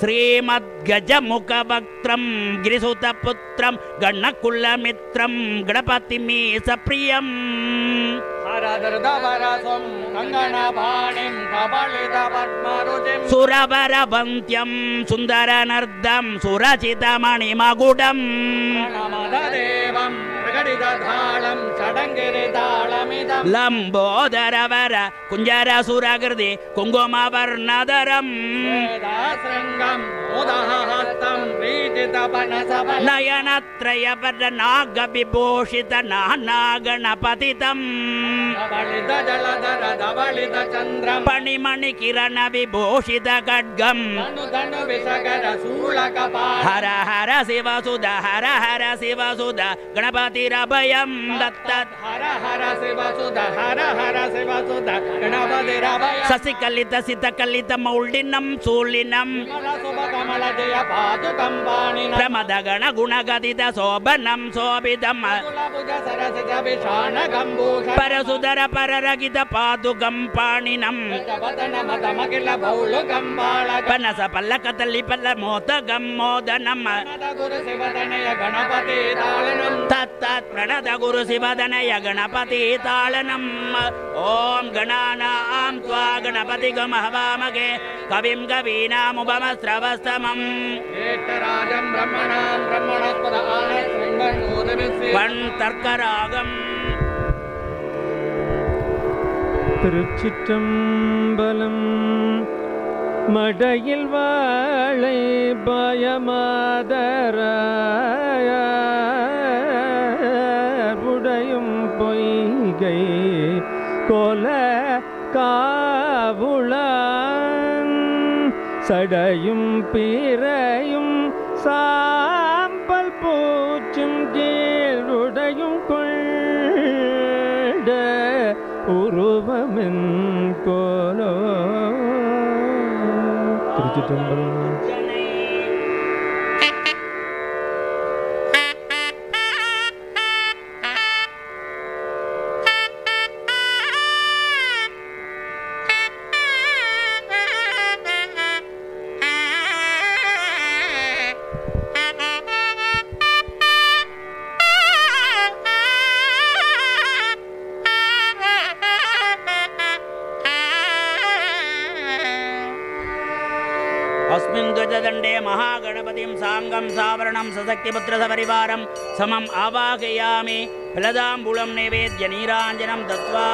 श्रीमद्गजमुखवक्त्रं गिरिसुतपुत्रं गणकुलमित्रं गणपतिमी सप्रियम् सुरवरवन्त्यं सुन्दरनर्दं सुरचितमणिमकुडम् प्रणमददेवं प्रकटिततालं षडङ्गिरितालमिदं लम्बोदरवर कुञ्जरसुरकृति कुङ्कुमवर्णधरम् वेदाशृङ्गं मुदहस्तं प्रीतितपनसबल नयनत्रयपरनागविभूषित नानागणपतितम् பளித ஜலதரத பளித சந்திரம் பணிமணி கிரண விபூஷித கட்கம் தனு தனு விசகர சூழக ஹர ஹர சிவசுத ஹர ஹர சிவசுத கணபதி ரபயம் தத்தத் ஹர ஹர சிவசுத ஹர ஹர சிவசுத கணபதி ரபயம் சசி கலித சித கலித மௌலினம் சூலினம் சுப கமல ஜெய பாதுகம் பாணினம் பிரமத கண குணகதித சோபனம் சோபிதம் சரசித விஷான கம்பூஷ பரசு సుధర పరరగిత పాదుగం పాణినం పనస పల్లక తల్లి పల్ల మోతగం మోదనం తత్తత్ ప్రణత గురు శివదనయ గణపతి తాళనం ఓం గణానాం త్వా గణపతి గమహవామగే కవిం కవీనాముపమస్రవస్తమం బ్రహ్మణాం బ్రహ్మణస్పద ఆన శృంగ నూదమిసి వన్ తర్కరాగం திருச்சிற்றம்பலம். மடையில் வாழை பயமாதர உடையும் பொய்கை கொல காவுளான். சடையும் பிறையும் சா തിരുച്ചിറ്റമ്പലം सावरणं सशक्तिपुत्रसपरिवारं समम् आवाहयामि फलदाम्बूलं नैवेद्य नीराञ्जनं दत्त्वा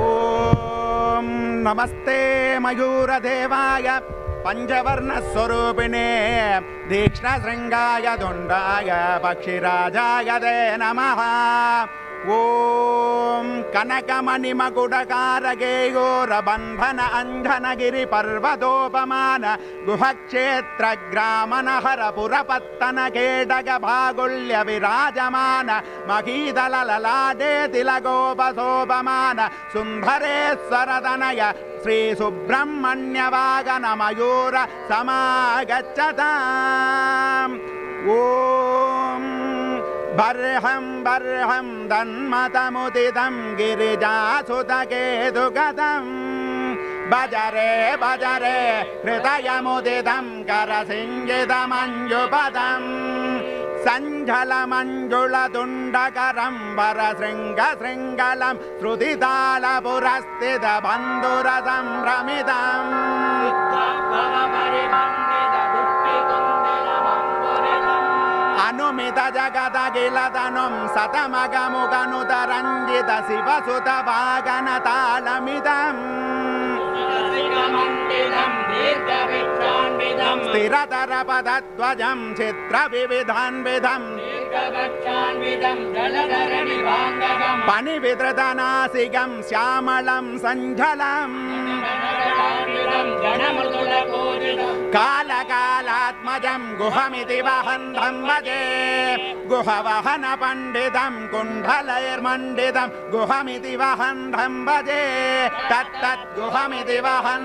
ॐ नमस्ते मयूरदेवाय पञ्चवर्णस्वरूपिणे दीक्ष्णशृङ्गाय दुण्डाय पक्षिराजाय ते नमः ॐ कनकमणिमगुडकारगेयूरबन्धन अन्धनगिरिपर्वतोपमान गृहक्षेत्रग्रामनहरपुरपत्तनखेडकभागुल्य विराजमान महीदलललाडे तिलगोपशोपमान सुंहरेश्वरदनय श्री सुब्रह्मण्यवागनमयूर समागच्छता गू बर्हं बर्हं तन्मतमुदितं गिरिजासुतकेतुगतम् भजरे भजरे हृदयमुदितं करसिञ्जितमञ्जुपदम् सञ्झलमञ्जुलदुण्डकरं वरशृङ्गशृङ्गलं అనుమిత జగదగిలతనం సతమగముగనుత రంజిత శివసుత వాగన తాళమిదం स्थिरतरपदध्वजं चित्रविविधान्विधम् पणिविदृतनासिकं श्यामलं सञ्जलम् कालकालात्मजं गुहमिति वहन्तं भजे। गुहवहनपण्डितं कुण्डलैर्मण्डितं गुहमिति वहन्तं भजे। तत्तद्गुहमिति वहन्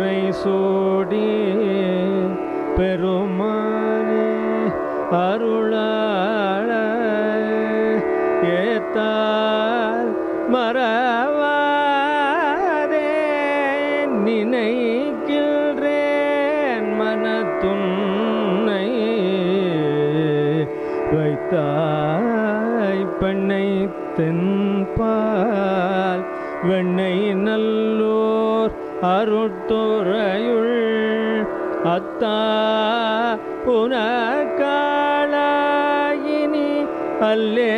மறை சூடி பெருமானே அருளாள ஏத்தால் மறவாதே நினைக்கின்றேன் மனத்துன்னை வைத்தாய் பெண்ணை தென்பால் வெண்ணை நல்லோர் அருட்துறையுள் அத்தா உனக்காளாயினி அல்லே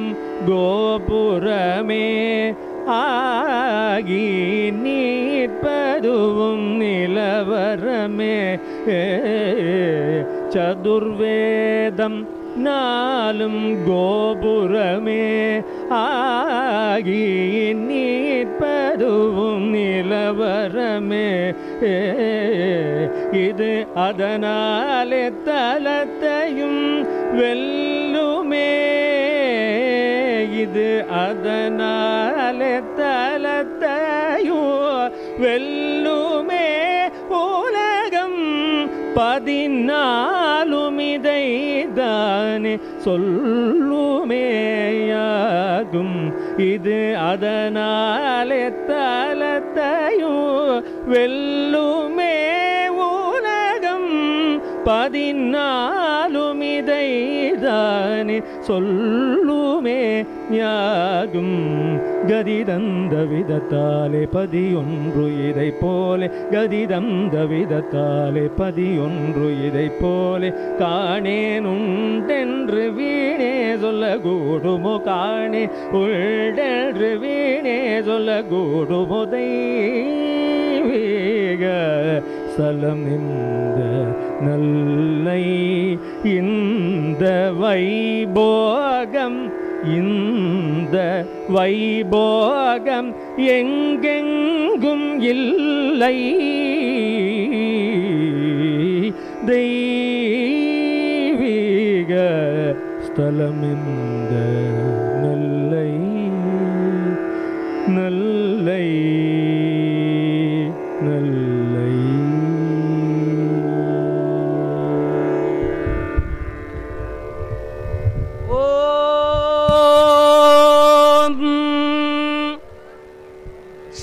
நாளும் கோபுரமே ஆகி நீட்பதுவும் நிலவரமே. சதுர்வேதம் நாளும் கோபுரமே ஆகி நீட்பதுவும் நிலவரமே. இது அதனாலே தலத்தையும் வெல்லுமே இது அதனாலே தலத்தையோ வெல்லுமே உலகம். பதினாலும் இதை தானே சொல்லுமேயாகும் இது அதனாலே தலத்தையோ வெல்லுமே உலகம். பதினாலும் இதை சொல்லுமே யாகும் கதி தந்த விதத்தாலே பதியொன்று இதை போலே. கதி தந்த விதத்தாலே பதியொன்று இதை போலே. காணேனுண்டென்று வீணே சொல்ல கூடுமோ காணே உள்டென்று வீணே சொல்ல கூடுமோ தெய்வீக ஸ்தலம் இந்த நல்லை இந்த வைபோகம் இந்த வைபோகம் எங்கெங்கும் இல்லை. தெய்வீக ஸ்தலமின்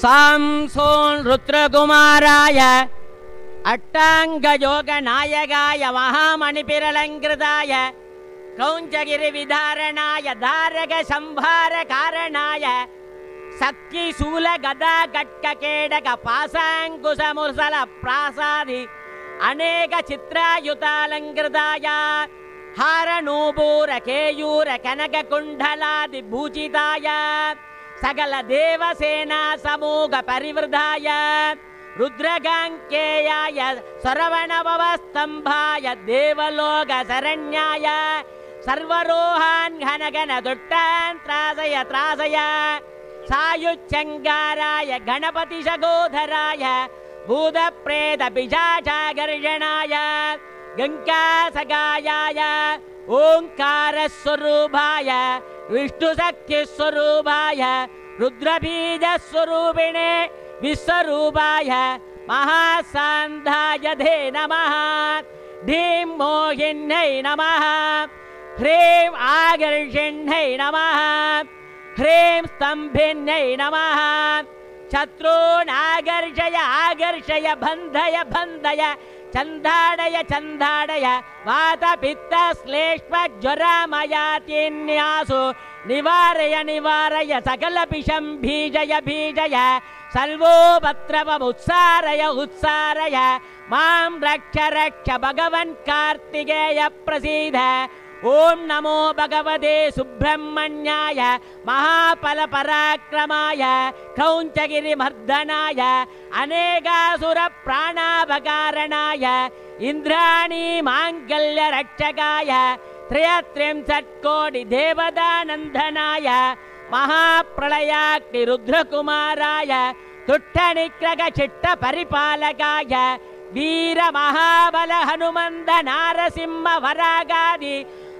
सांसोन् रुद्रकुमाराय अट्टाङ्गयोगनायकाय महामणिपिरलङ्कृताय कौञ्चगिरिविधारणाय धारकसंभारकारणाय सख्यशूलगदाङ्कुशमुसलप्रासादि अनेकचित्रायुतालङ्कृताय हारनूपूरकेयूरकनकुण्डलादिभूषिताय सकलदेवसेनासमूहपरिवृधाय रुद्रगाङ्केयाय सरवणवस्तम्भाय देवलोकशरण्याय सर्वरोहान् घन घन दुट्टान् त्रासय त्रासय सायुच्छङ्गाराय गणपतिशगोधराय भूतप्रेतपिशाचागर्षणाय भूतप्रेतपिशाणाय गङ्गासगायाय ओङ्कारस्वरूपाय विष्णुशक्तिस्वरूपाय रुद्रबीजस्वरूपिणे विश्वरूपाय महासान्धाय धे नमः। ढीं मोहिन्यै नमः। ह्रीं आगर्षिण्यै नमः। ह्रीं स्तम्भिन्यै नमः। शत्रून् आगर्षय आगर्षय बन्धय बन्धय चन्दाडय चन्दाडय वातपित्तश्लेष्मज्वरामयातिन्यासु निवारय निवारय सकलपिशं बीजय बीजय सर्वोपत्रवमुत्सारय उत्सारय। मां रक्ष रक्ष भगवन् कार्तिकेय प्रसीद ॐ नमो भगवते सुब्रह्मण्याय महाफलपराक्रमाय क्रौञ्चगिरिमर्दनाय अनेकासुरप्राणापकारणाय इन्द्राणी माङ्गल्यरक्षकाय त्रयत्रिंशत्कोटिदेवतानन्दनाय महाप्रलयाग्निरुद्रकुमाराय तुट्टनिग्रहचिट्टपरिपालकाय वीरमहाबल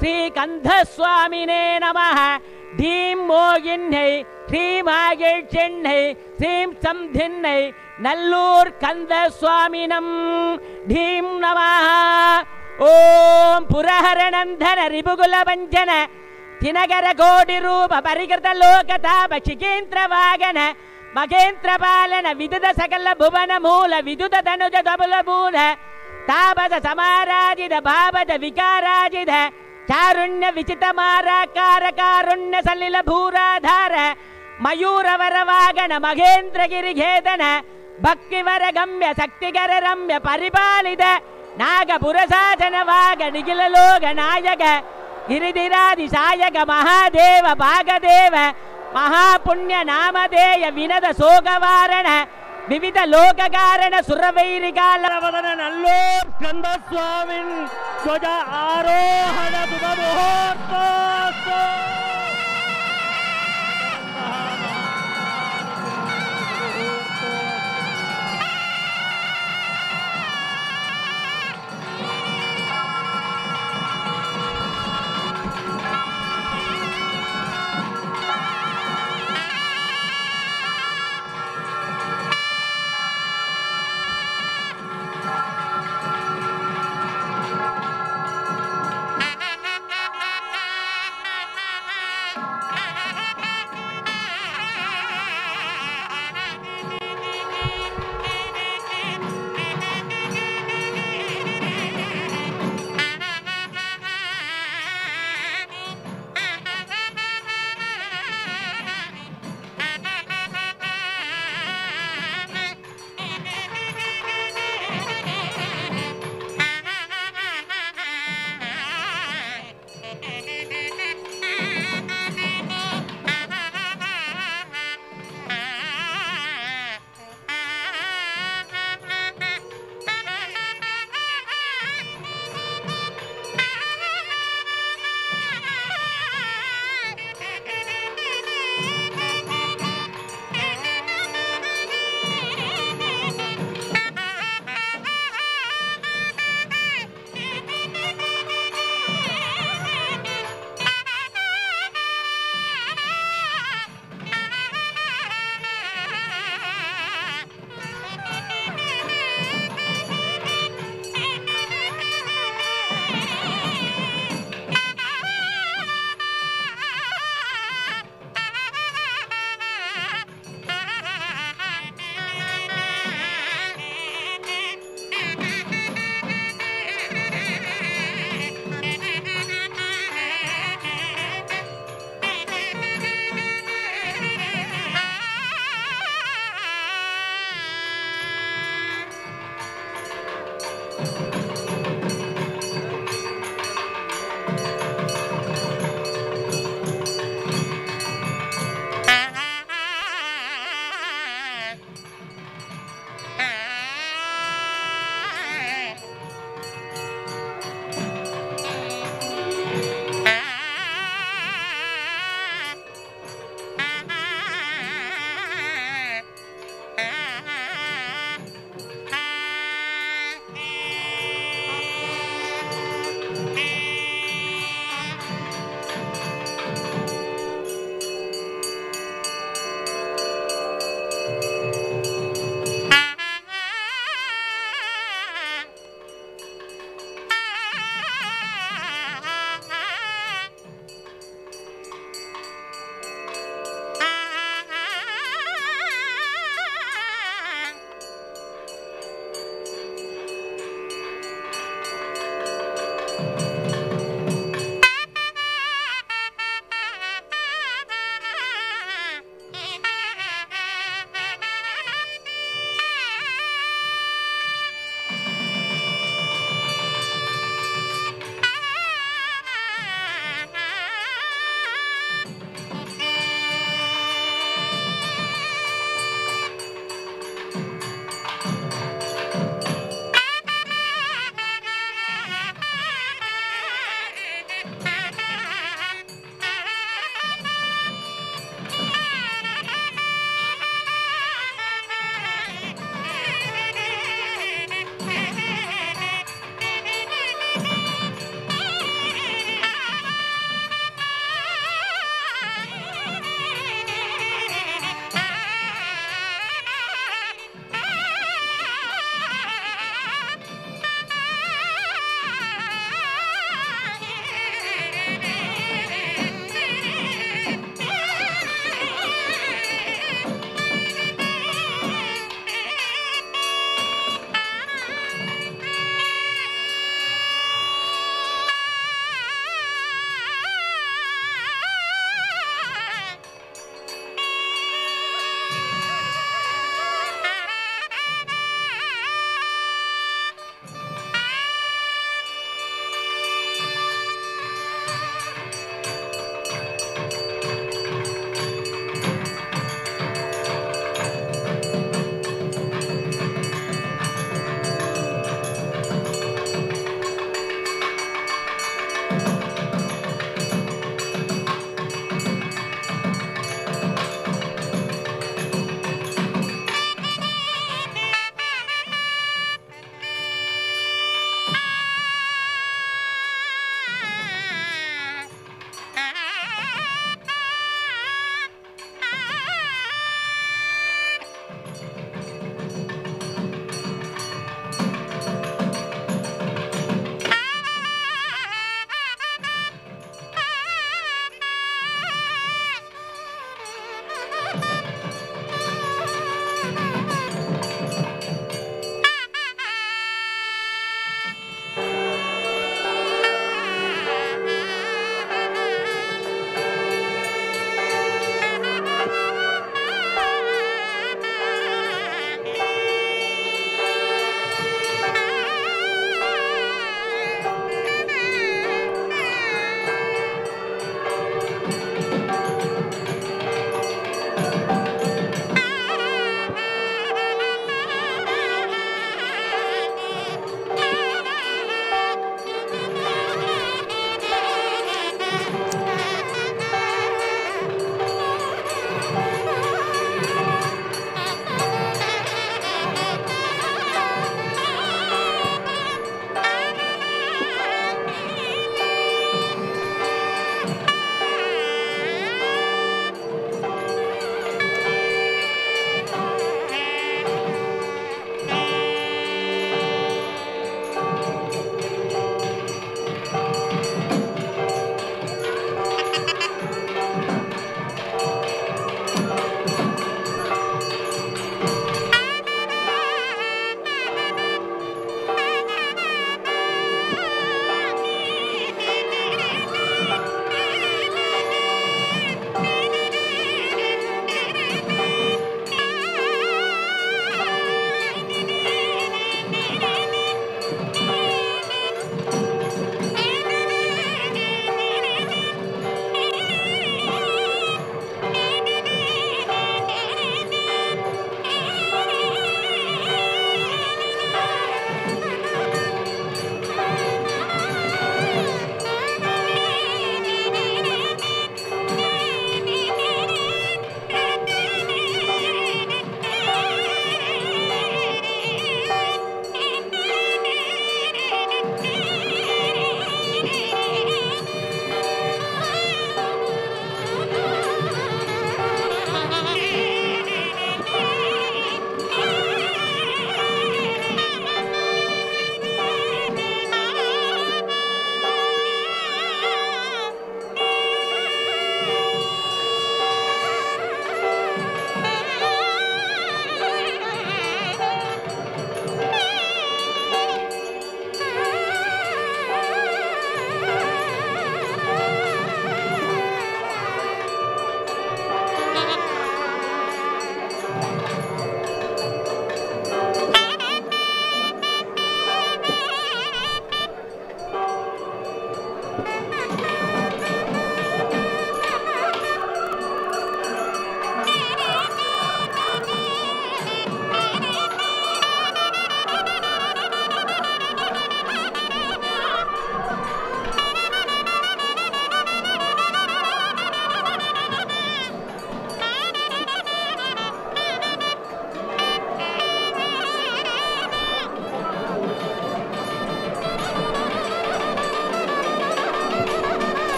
श्रीकन्धस्वामिने नमः। ढीं मोगिन्यै ह्रीमागिचेन्नै श्रीं सन्धिन्नै नल्लूर् कन्दस्वामिनम् ढीं नमः। ॐ पुरहरनन्दन रिपुकुलभञ्जन तिनकरकोटिरूपपरिकृतलोकतापशिकेन्द्रवागन महेन्द्रपालन विदुत सकल भुवन मूल विदुत तनुज तबलभून तापद समाराजित भावद विकाराजित ಭುವನ ಮೂಲ ವಿದುದ ತನುಜ ದಬಲ ಮೂಲ ತಾಪದ ಸಮಾರಾಜಿದ ಭಾವದ ವಿಕಾರಾಜಿದ ಚಾರುಣ್ಯ ವಿಚಿತ ಮಾರಾಕಾರ ಕಾರುಣ್ಯ ಸಲಿಲ ಭೂರಾಧಾರ ಮಯೂರವರ ವಾಗನ ಮಹೇಂದ್ರಗಿರಿ ಘೇದನ ಭಕ್ತಿವರ ಗಮ್ಯ ಶಕ್ತಿಗರ ರಮ್ಯ ಪರಿಪಾಲಿದ ನಾಗಪುರ ಶಾಸನವಾಗ ನಿಖಿಲ ಲೋಕ ನಾಯಕ ಗಿರಿಧಿರಾದಿ ಸಾಯಕ ಮಹಾದೇವ ಭಾಗದೇವ ಮಹಾಪುಣ್ಯ ನಾಮಧೇಯ ವಿನದ ಸೋಗವಾರಣ ವಿವಿಧ ಲೋಕ ಕಾರಣ ಸುರವೈರಿಗಾಲ ನಲ್ಲೋ ಸ್ಕಂದ ಸ್ವಾಮಿನ್ ಧ್ವಜ ಆರೋಹಣ ಶುಭ ಮುಹೂರ್ತ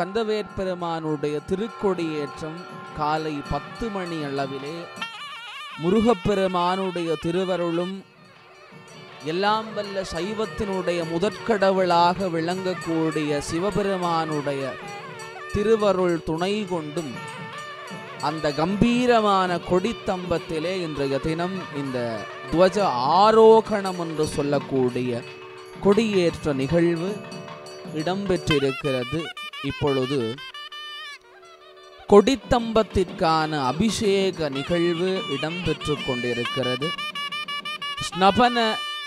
கந்தவேற்பெருமானுடைய திருக்கொடியேற்றம் காலை பத்து மணி அளவிலே முருகப்பெருமானுடைய திருவருளும் எல்லாம் வல்ல சைவத்தினுடைய முதற்கடவுளாக விளங்கக்கூடிய சிவபெருமானுடைய திருவருள் துணை கொண்டும் அந்த கம்பீரமான கொடித்தம்பத்திலே இன்றைய தினம் இந்த துவஜ ஆரோகணம் என்று சொல்லக்கூடிய கொடியேற்ற நிகழ்வு இடம்பெற்றிருக்கிறது. இப்பொழுது கொடித்தம்பத்திற்கான அபிஷேக நிகழ்வு இடம்பெற்று கொண்டிருக்கிறது. ஸ்னபன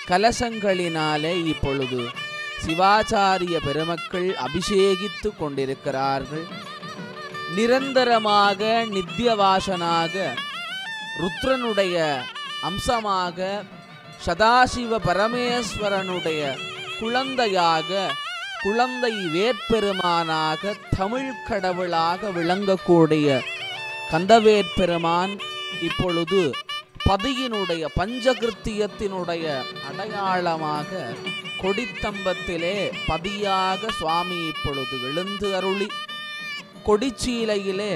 கலசங்களினாலே இப்பொழுது சிவாச்சாரிய பெருமக்கள் அபிஷேகித்து கொண்டிருக்கிறார்கள். நிரந்தரமாக நித்தியவாசனாக ருத்ரனுடைய அம்சமாக சதாசிவ பரமேஸ்வரனுடைய குழந்தையாக குழந்தை வேற்பெருமானாக தமிழ் கடவுளாக விளங்கக்கூடிய கந்தவேற்பெருமான் இப்பொழுது பதியினுடைய பஞ்சகிருத்தியத்தினுடைய அடையாளமாக கொடித்தம்பத்திலே பதியாக சுவாமி இப்பொழுது எழுந்து அருளி கொடிச்சீலையிலே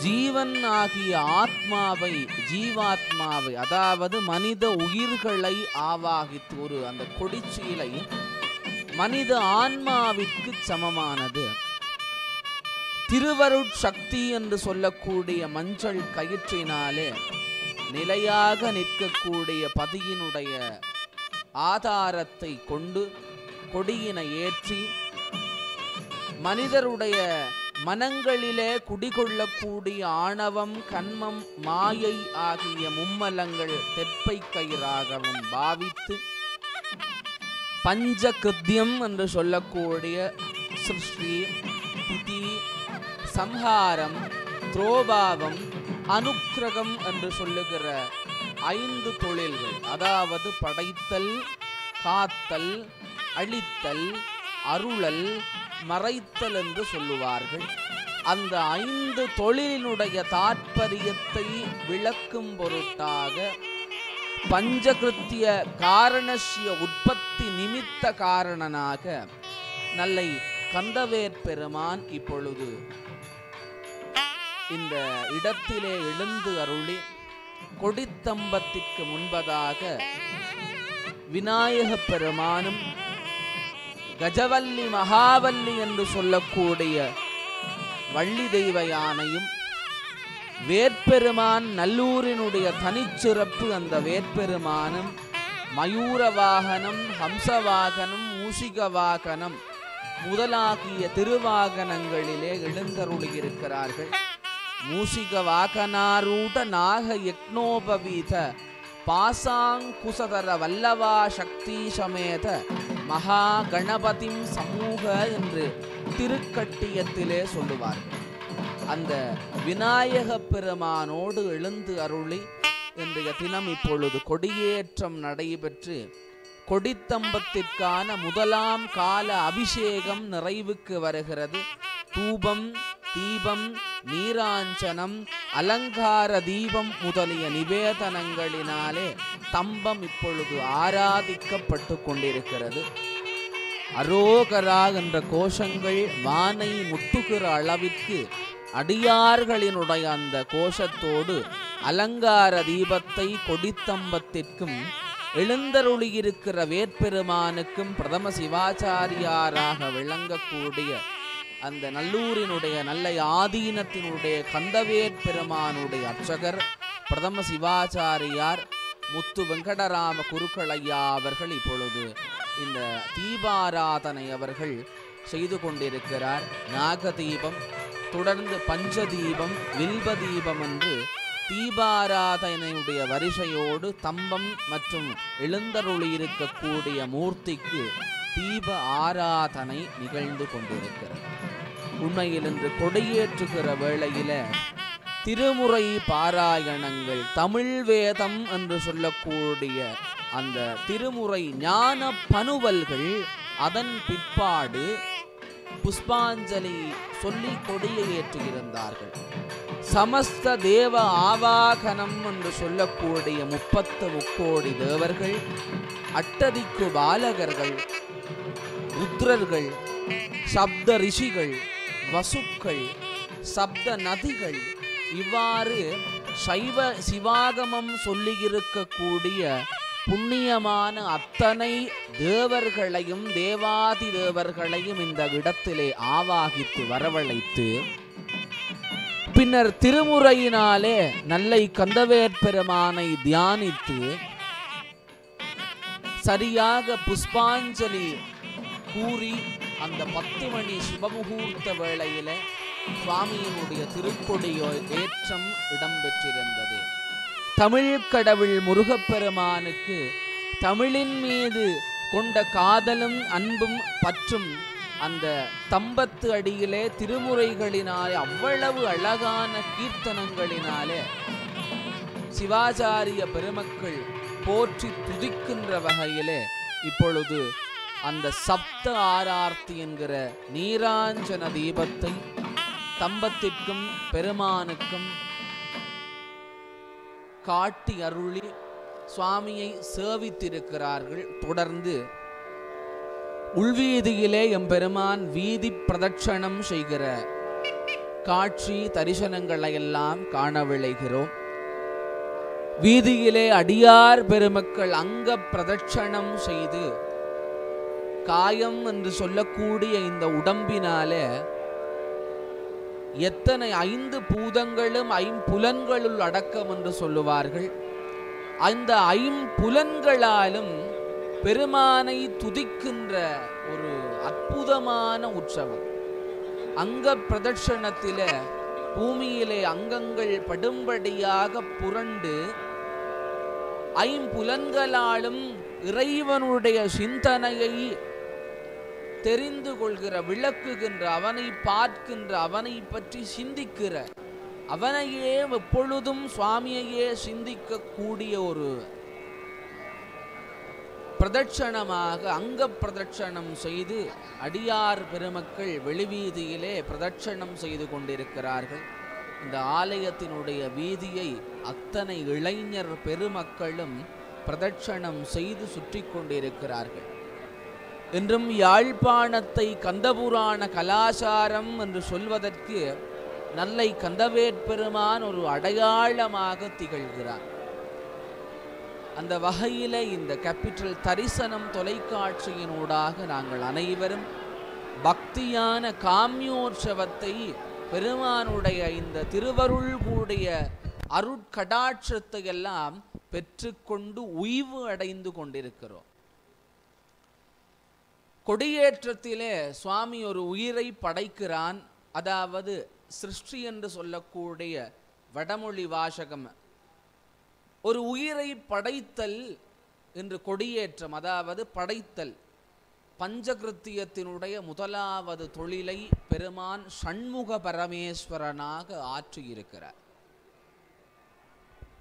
ஜீவன் ஆகிய ஆத்மாவை ஜீவாத்மாவை அதாவது மனித உயிர்களை ஆவாகித்து ஒரு அந்த கொடிச்சீலை மனித ஆன்மாவிற்கு சமமானது. திருவருட் சக்தி என்று சொல்லக்கூடிய மஞ்சள் கயிற்றினாலே நிலையாக நிற்கக்கூடிய பதியினுடைய ஆதாரத்தை கொண்டு கொடியினை ஏற்றி மனிதருடைய மனங்களிலே குடிகொள்ளக்கூடிய ஆணவம் கண்மம் மாயை ஆகிய மும்மலங்கள் தெற்பை கயிறாகவும் பாவித்து பஞ்சகிருத்தியம் என்று சொல்லக்கூடிய சிருஷ்டி திதி சம்ஹாரம் துரோபாவம் அனுக்கிரகம் என்று சொல்லுகிற ஐந்து தொழில்கள். அதாவது படைத்தல் காத்தல் அழித்தல் அருளல் மறைத்தல் என்று சொல்லுவார்கள். அந்த ஐந்து தொழிலினுடைய தாற்பரியத்தை விளக்கும் பொருட்டாக பஞ்சகிருத்திய காரணசிய உற்பத்தி நிமித்த காரணனாக நல்லை கந்தவேற் பெருமான் இப்பொழுது இந்த இடத்திலே எழுந்து அருளி கொடித்தம்பத்திற்கு முன்பதாக விநாயக பெருமானும் கஜவல்லி மகாவல்லி என்று சொல்லக்கூடிய வள்ளி தெய்வ யானையும் வேற்பெருமான் நல்லூரினுடைய தனிச்சிறப்பு அந்த வேற்பெருமானும் மயூர வாகனம் ஹம்சவாகனம் மூஷிக வாகனம் முதலாகிய திருவாகனங்களிலே எழுந்தருளியிருக்கிறார்கள். மூஷிக வாகனாரூட நாக யக்னோபவீத பாசாங்குசதர வல்லவா சக்தி சமேத மகா கணபதிம் சமூக என்று திருக்கட்டியத்திலே சொல்லுவார்கள். அந்த விநாயக பெருமானோடு எழுந்து அருளி இன்றைய தினம் இப்பொழுது கொடியேற்றம் நடைபெற்று கொடித்தம்பத்திற்கான முதலாம் கால அபிஷேகம் நிறைவுக்கு வருகிறது. தூபம் தீபம் நீராஞ்சனம் அலங்கார தீபம் முதலிய நிவேதனங்களினாலே தம்பம் இப்பொழுது ஆராதிக்கப்பட்டு கொண்டிருக்கிறது. அரோகரா என்ற கோஷங்கள் வானை முட்டுகிற அளவிற்கு அடியார்களினுடைய அந்த கோஷத்தோடு அலங்கார தீபத்தை கொடித்தம்பத்திற்கும் எழுந்தருளியிருக்கிற வேற்பெருமானுக்கும் பிரதம சிவாச்சாரியாராக விளங்கக்கூடிய அந்த நல்லூரினுடைய நல்ல ஆதீனத்தினுடைய கந்தவேற் பெருமானுடைய அர்ச்சகர் பிரதம சிவாச்சாரியார் முத்து வெங்கடராம குருக்களையா அவர்கள் இப்பொழுது இந்த தீபாராதனை அவர்கள் செய்து கொண்டிருக்கிறார். நாக தீபம் தொடர்ந்து பஞ்ச தீபம் தீபம் என்று தீபாராதனையுடைய வரிசையோடு தம்பம் மற்றும் எழுந்தருளி இருக்கக்கூடிய மூர்த்திக்கு தீப ஆராதனை நிகழ்ந்து கொண்டிருக்கிறது. உண்மையில் இன்று கொடியேற்றுகிற வேளையில திருமுறை பாராயணங்கள் தமிழ் வேதம் என்று சொல்லக்கூடிய அந்த திருமுறை ஞான பனுவல்கள் அதன் பிற்பாடு புஷ்பாஞ்சலி சொல்லி கொடியை ஏற்றியிருந்தார்கள் சமஸ்த தேவ ஆவாகனம் என்று சொல்லக்கூடிய முப்பத்து முக்கோடி தேவர்கள் அட்டதிக்கு பாலகர்கள் ருத்ரர்கள் சப்த ரிஷிகள் வசுக்கள் சப்த நதிகள் இவ்வாறு சைவ சிவாகமம் சொல்லியிருக்கக்கூடிய புண்ணியமான அத்தனை தேவர்களையும் தேவாதி தேவர்களையும் இந்த இடத்திலே ஆவாகித்து வரவழைத்து பின்னர் திருமுறையினாலே நல்லை கந்தவேற் பெருமானை தியானித்து சரியாக புஷ்பாஞ்சலி கூறி அந்த பத்து மணி சுபமுகூர்த்த வேளையில சுவாமியினுடைய திருக்கொடியோ ஏற்றம் இடம்பெற்றிருந்தது. தமிழ் கடவுள் முருகப்பெருமானுக்கு தமிழின் மீது கொண்ட காதலும் அன்பும் பற்றும் அந்த தம்பத்து அடியிலே திருமுறைகளினாலே அவ்வளவு அழகான கீர்த்தனங்களினாலே சிவாச்சாரிய பெருமக்கள் போற்றி துதிக்கின்ற வகையிலே இப்பொழுது அந்த சப்த ஆரார்த்தி என்கிற நீராஞ்சன தீபத்தை தம்பத்திற்கும் பெருமானுக்கும் காட்டி அருளி சுவாமியை சேவித்திருக்கிறார்கள். தொடர்ந்து உள்வீதியிலே எம்பெருமான் வீதி பிரதட்சணம் செய்கிற காட்சி தரிசனங்களை எல்லாம் காண விளைகிறோம் வீதியிலே அடியார் பெருமக்கள் அங்க பிரதட்சணம் செய்து காயம் என்று சொல்லக்கூடிய இந்த உடம்பினாலே எத்தனை ஐந்து பூதங்களும் ஐம்புலன்களுள் அடக்கம் என்று சொல்லுவார்கள். அந்த ஐம்புலன்களாலும் பெருமானை துதிக்கின்ற ஒரு அற்புதமான உற்சவம். அங்க பிரதட்சணத்தில பூமியிலே அங்கங்கள் படும்படியாக புரண்டு ஐம்புலன்களாலும் இறைவனுடைய சிந்தனையை தெரிந்து கொள்கிற விளக்குகின்ற அவனை பார்க்கின்ற அவனை பற்றி சிந்திக்கிற அவனையே எப்பொழுதும் சுவாமியையே சிந்திக்கக்கூடிய ஒரு பிரதட்சணமாக அங்க பிரதட்சணம் செய்து அடியார் பெருமக்கள் வெளிவீதியிலே பிரதட்சணம் செய்து கொண்டிருக்கிறார்கள். இந்த ஆலயத்தினுடைய வீதியை அத்தனை இளைஞர் பெருமக்களும் பிரதட்சணம் செய்து சுற்றி கொண்டிருக்கிறார்கள். என்றும் யாழ்ப்பாணத்தை கந்தபுராண கலாச்சாரம் என்று சொல்வதற்கு நல்லை கந்தவேற்பெருமான் ஒரு அடையாளமாக திகழ்கிறார். அந்த வகையில் இந்த கேபிட்டல் தரிசனம் தொலைக்காட்சியினூடாக நாங்கள் அனைவரும் பக்தியான காமியோற்சவத்தை பெருமானுடைய இந்த திருவருள் கூடிய அருட்கடாட்சத்தை எல்லாம் பெற்றுக்கொண்டு உய்வு அடைந்து கொண்டிருக்கிறோம். கொடியேற்றத்திலே சுவாமி ஒரு உயிரை படைக்கிறான். அதாவது சிருஷ்டி என்று சொல்லக்கூடிய வடமொழி வாசகம். ஒரு உயிரை படைத்தல் என்று கொடியேற்றம் அதாவது படைத்தல். பஞ்சகிருத்தியத்தினுடைய முதலாவது தொழிலை பெருமான் சண்முக பரமேஸ்வரனாக ஆற்றியிருக்கிறார்.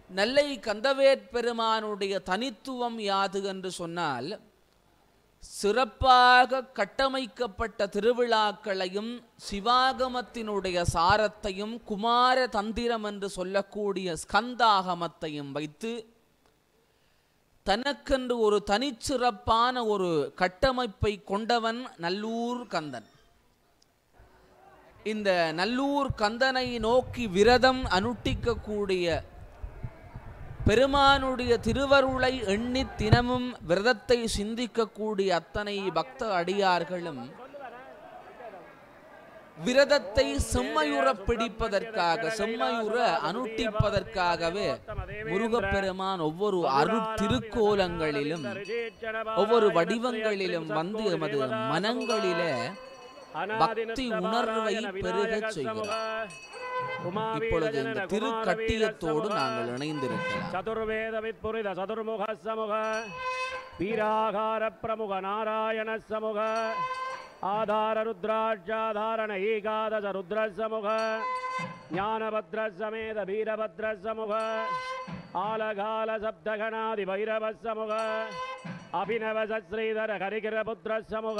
நெல்லை கந்தவேற்பெருமானுடைய தனித்துவம் யாது என்று சொன்னால் சிறப்பாக கட்டமைக்கப்பட்ட திருவிழாக்களையும் சிவாகமத்தினுடைய சாரத்தையும் குமார தந்திரம் என்று சொல்லக்கூடிய ஸ்கந்தாகமத்தையும் வைத்து தனக்கென்று ஒரு தனிச்சிறப்பான ஒரு கட்டமைப்பை கொண்டவன் நல்லூர் கந்தன். இந்த நல்லூர் கந்தனை நோக்கி விரதம் அனுட்டிக்கக்கூடிய பெருமானுடைய திருவருளை எண்ணி தினமும் விரதத்தை சிந்திக்கக்கூடிய அத்தனை பக்த அடியார்களும் விரதத்தை செம்மையுற பிடிப்பதற்காக செம்மையுற அனுட்டிப்பதற்காகவே முருகப்பெருமான் ஒவ்வொரு அருட் திருக்கோலங்களிலும் ஒவ்வொரு வடிவங்களிலும் வந்து எமது மனங்களிலே பக்தி உணர்வை பெருகச் செய்கிறார். இப்பொழுது இந்த திருக்கட்டியத்தோடு நாங்கள் இணைந்திருக்கலாம். சதுர்வேத வித்புரித சதுர்முக சமுக வீராகார பிரமுக நாராயண சமுக ஆதார ருத்ராட்சாதாரண ஏகாதச ருத்ர சமுக ஞானபத்ர சமேத வீரபத்ர சமுக ஆலகால சப்தகணாதி பைரவ சமுக அபிநவ சஸ்ரீதர ஹரிகிரபுத்திர சமுக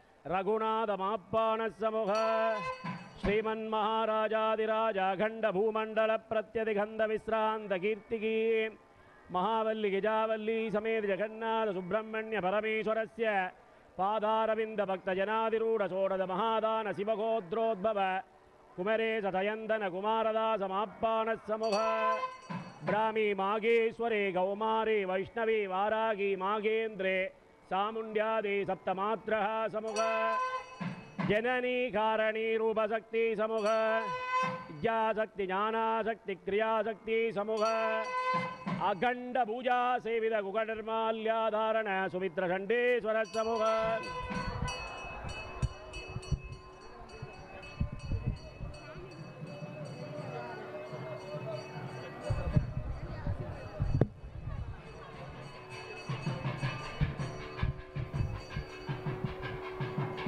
ರಘುನಾಥ ಮಾಪ್ಪಾಣ ಸಮೂಹ ಶ್ರೀಮನ್ಮಹಾರಾಜಾದಿರಾಜ ಅಖಂಡ ಭೂಮಂಡಲ ಪ್ರತ್ಯಧಿಗಂಧ ವಿಶ್ರಾಂತ ಕೀರ್ತಿಗಿ ಮಹಾವಲ್ಲಿ ಗಿಜಾವಲ್ಲಿ ಸಮೇತ ಜಗನ್ನಾಥ ಸುಬ್ರಹ್ಮಣ್ಯ ಪರಮೇಶ್ವರಸ್ಯ ಪಾದಾರವಿಂದ ಭಕ್ತಜನಾದಿರೂಢ ಸೋಡದ ಮಹಾದಾನ ಶಿವಗೋದ್ರೋದ್ಭವ ಕುಮರೇಶ ತಯಂದನ ಕುಮಾರದಾಸ ಮಾಪ್ಪಾಣ ಸಮೂಹ ಬ್ರಾಹ್ಮಿ ಮಾಗೇಶ್ವರೇ ಗೌಮಾರಿ ವೈಷ್ಣವಿ ವಾರಾಗಿ ಮಾಗೇಂದ್ರೇ सामुंड्यादि सप्तमात्र समुख जननी कारणी रूपशक्ति समुख विद्याशक्ति, ज्ञानाशक्ति, क्रियाशक्ति समुख अखंड पूजा सेवित गुगडर्माल्याधारण सुमित्र खंडेश्वर समुख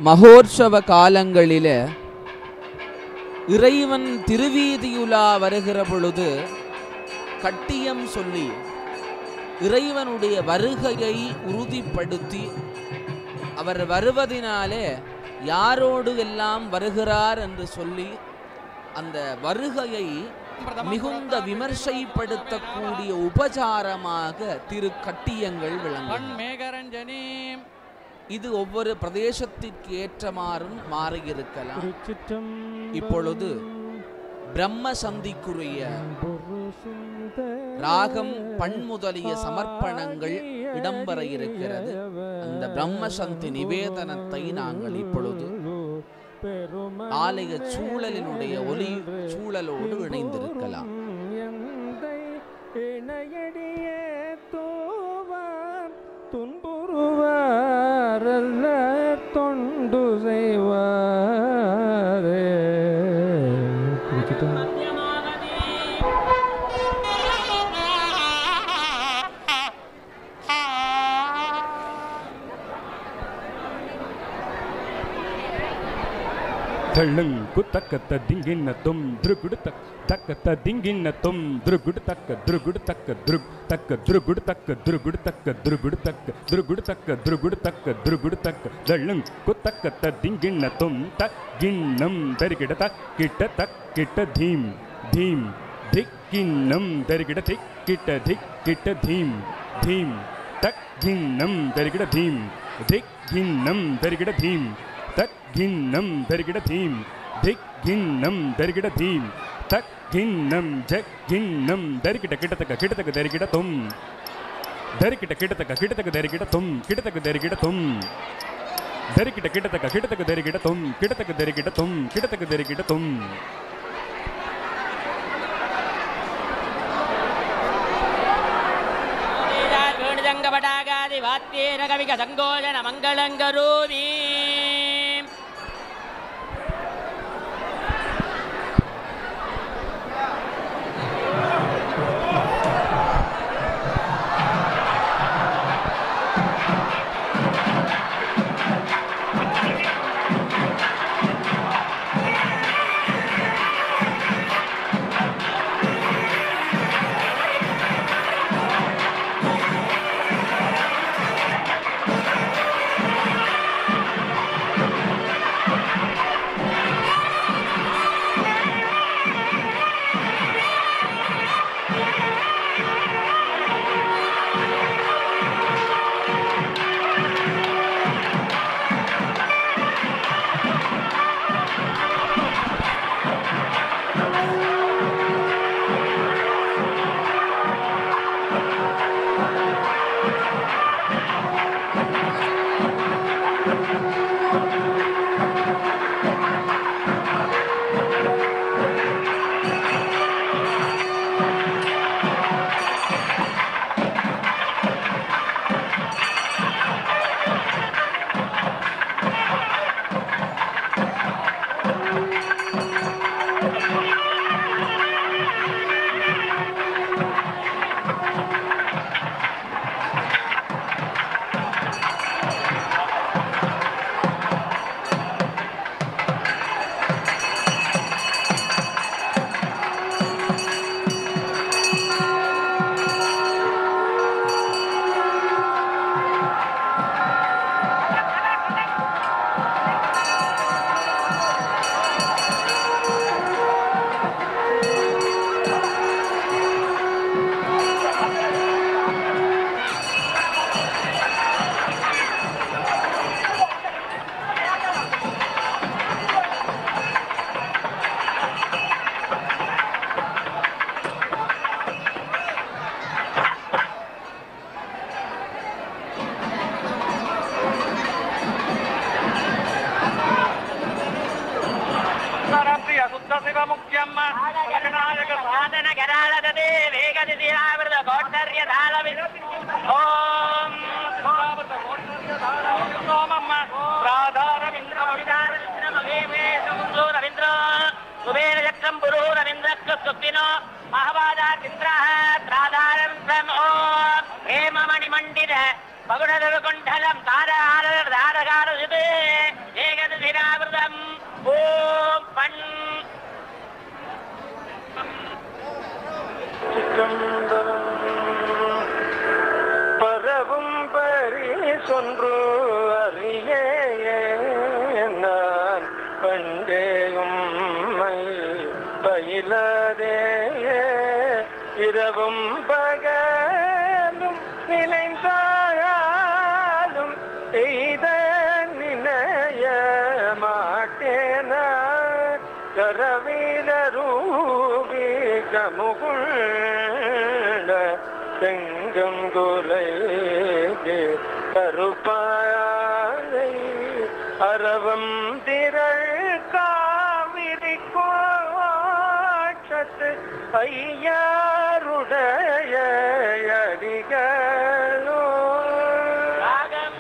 மகோற்சவ காலங்களில இறைவன் திருவீதியுலா வருகிற பொழுது கட்டியம் சொல்லி இறைவனுடைய வருகையை உறுதிப்படுத்தி அவர் வருவதினாலே யாரோடு எல்லாம் வருகிறார் என்று சொல்லி அந்த வருகையை மிகுந்த விமர்சைப்படுத்தக்கூடிய உபசாரமாக திரு கட்டியங்கள் விளங்கும் இது ஒவ்வொரு பிரதேசத்திற்கு ஏற்றமாறும் மாறியிருக்கலாம். இப்பொழுது பிரம்ம சந்திக்குரிய ராகம் பண் முதலிய சமர்ப்பணங்கள் இடம்பெற இருக்கிறது. அந்த பிரம்ம சந்தி நிவேதனத்தை நாங்கள் இப்பொழுது ஆலய சூழலினுடைய ஒலி சூழலோடு இணைந்திருக்கலாம். இணையடிய தோவாம் துன்புறுவாரல்ல தொண்டு செய்வாரே குறிச்சிட்டோம் தள்ளங்கு தக்கத்த திங்கின்ன தொம் तक तिंगिन तुम द्रुगुड तक द्रुगुड तक द्रुग तक द्रुगुड तक द्रुगुड तक द्रुगुड तक द्रुगुड तक द्रुगुड तक द्रुगुड तक दलंग को तक तिंगिन तुम तक गिन्नम दरिगिड तक किट तक किट धीम धीम धिक किन्नम दरिगिड धिक किट धिक किट धीम धीम तक गिन्नम दरिगिड धीम धिक गिन्नम दरिगिड धीम तक गिन्नम दरिगिड धीम धिक गिन्नम दरिगिड धीम தக் கிண்ணம் ஜக் கிண்ணம் தரிக்கிட்ட கிட்டத்தக்க கிட்டத்தக்க தரிகிட தும் தரிக்கிட்ட கிட்டத்தக்க கிட்டத்தக்க தரிகிட தும் கிட்டத்தக்க தரிகிட தும் தரிக்கிட்ட கிட்டத்தக்க கிட்டத்தக்க தரிகிட தும் கிட்டத்தக்க தரிகிட தும் கிட்டத்தக்க தரிகிட தொம் வேணுதங்கபடாகாதி வாத்தியேர கவிக சங்கோஜன மங்களங்கரூதி.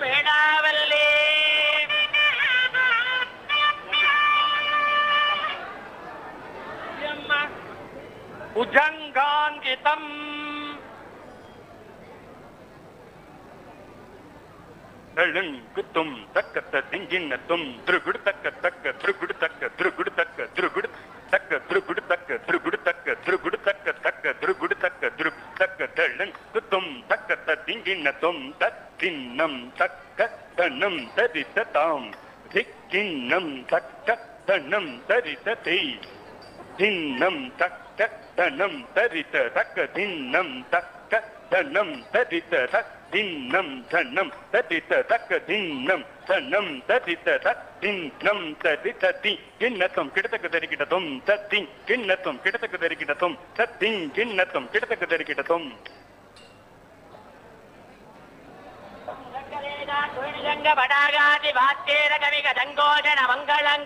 வேடாவல்லே உஜங்காங்கிதம் குத்தும் தக்கத்த திங்கின்னத்தும் திருகுடு தக்க தக்க திருகுடு தக்க திருகுடு தக்க திருகுடு தக்க திருகுடு தக்க திருகுடு தக்க திருகுடு தக்க தக்க திருகுடு தக்க திரு தக்க தெள்ளன் குத்தும் தக்கத்த திங்கின்னத்தும் தத்தின்னம் தக்க தன்னம் தரித்த தாம். திக்கிண்ணம் தக்க தன்னம் தரித்த தெய். தின்னம் தக்க தனம் தரித்த தக்க தின்னம் தக்க தனம் தரித்த தக்க. தின்னம் தன்னம் தரித்த தக்க தின்னம் தன்னம் தரித்த தக் தின்னம் தரித்த தத்தி கிண்ணத்தம் கிடத்தக்கு தரிக்கிட்டதும் தத்தி. கிண்ணத்தம் கிடத்தக்கு தரிக்கிட்டதும் தத்தி. கிண்ணத்தம் கிடத்தக்கு தரிக்கிட்டதும் படாகாதி வாத்தேர கவிக சங்கோஜன மங்களம்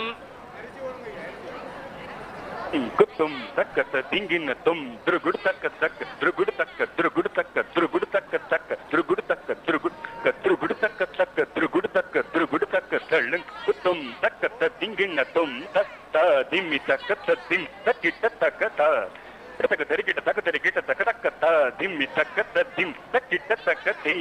குத்தும் தக்கத்த திங்கின தும் திருகுடு தக்க தக்க திருகுடு தக்க திருகுடு தக்க திருகுடு தக்க தக்க திருகுடு தக்க திருகுடு திருகுடு தக்க தக்க திருகுடு தக்க திருகுடு தக்க தள்ளுங் குத்தும் தக்கத்த திங்கின தும் தத்த திம்மி தக்கத்த திம் தக்கிட்ட தக்கத்த டக்கு தக்கு தெரி கிட்ட தக்கு தெரி கிட்ட தக்கு தக்க த திம் தக்க த திம் தக்கிட்ட தக்க தி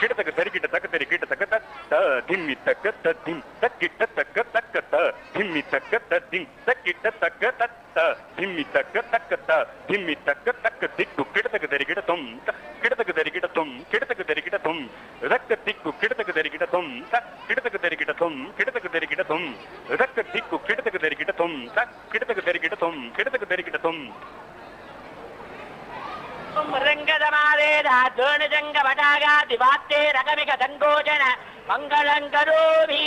கிட்ட தக்கு தெரி கிட்ட தக்கு தெரி கிட்ட தக்க த திம் தக்க த திம் தக்கிட்ட தக்க தக்க த திம் தக்க த திம் தக்கிட்ட தக்க த த திம் தக்க தக்க த திம் தக்க தக்க திக்கு கிட்ட தக்கு தெரி கிட்ட தும் கிட்ட தக்கு தெரி கிட்ட தும் கிட்ட தக்கு தெரி கிட்ட தும் ரக்க திக்கு கிட்ட தக்கு தெரி கிட்ட தும் கிட்ட தக்கு தெரி கிட்ட தும் கிட்ட தக்கு தெரி கிட்ட தும் ரக்க திக்கு கிட்ட தக்கு தெரி கிட்ட தும் கிட்ட தக்கு தெரி கிட்ட தும் கிட்ட தக்கு தெரி கிட்ட தும் ङ्गदमादेधातोणुजङ्गवटागातिवात्ते रकमिकसङ्कोचन मङ्गलम् करोमि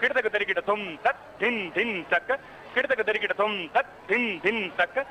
கிட்டத்தக்க தெரிக்கிட்ட தொம் தத் தின் தின் தக்க கிட்டத்தக்க தெரிக்கிட்ட தொம் தத் தின் தின் தக்க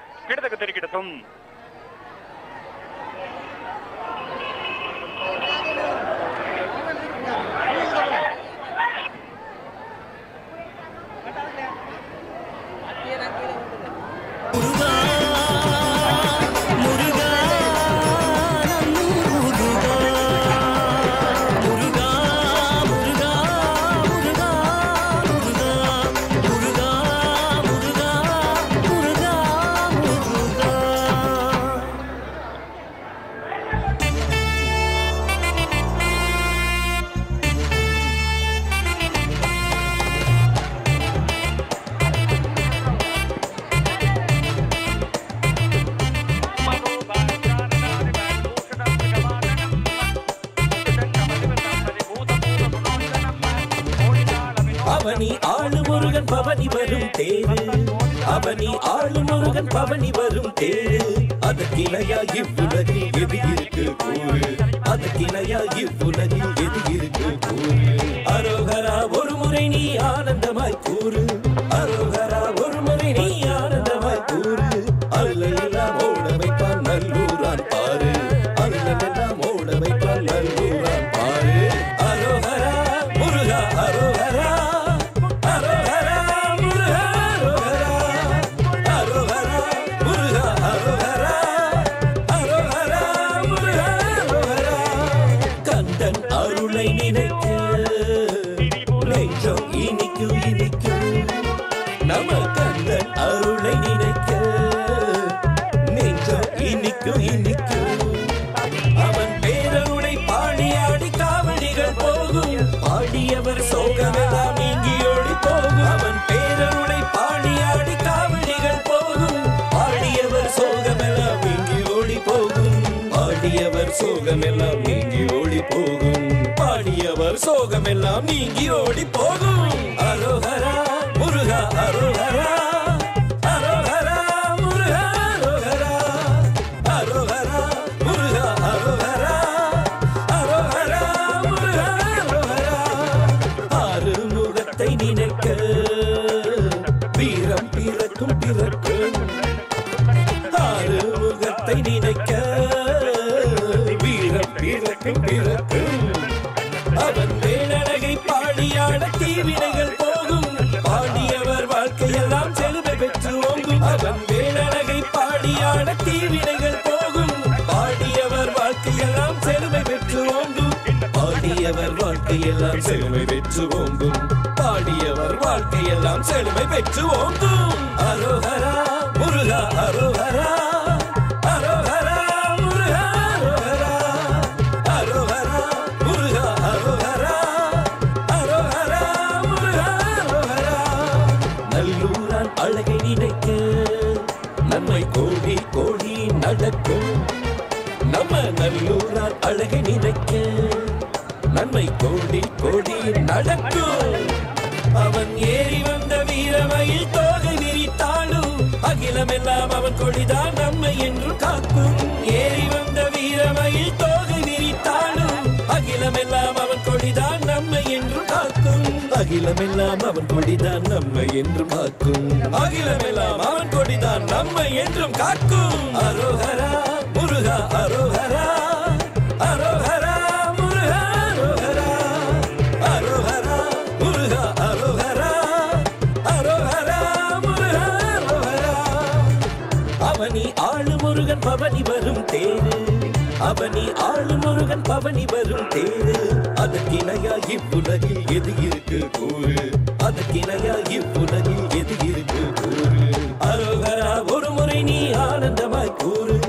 அதற்கிணையா இவ்வுலகில் எது இருக்கு கூறு? அதற்கிணையா இவ்வுலகில் எது இருக்கு கூறு? அரோகரா ஒரு முறை நீ ஆனந்தமாய் கூறு.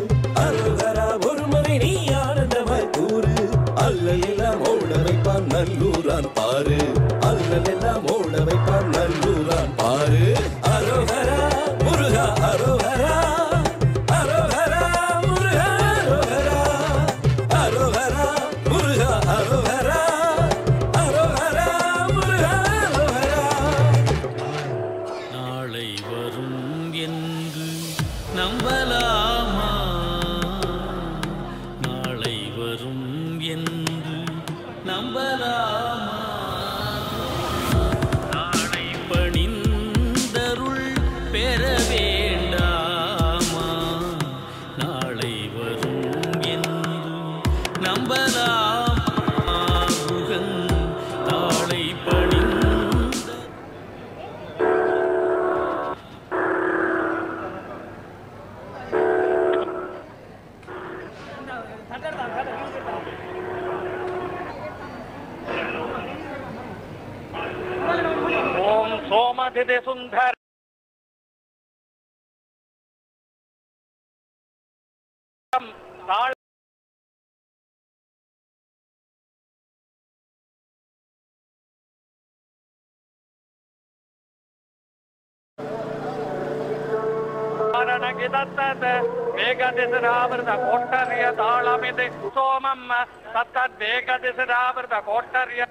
ඒකදෙසරාවරද කොට්ටරිය තාලමිදේ සෝමම්ම තත්තත් ඒකදෙසරාවරද කොට්ටරිය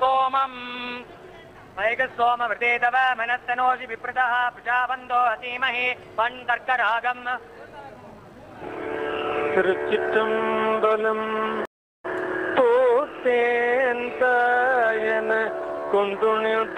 සෝමම් वैगस्सोम वृते तव मनस्तनोऽसि विप्रतः प्रजाबन्धो असीमहि पण्डर्करागम् திருச்சிற்றம்பலம் போத்தேன் தாயன கொண்டுணில்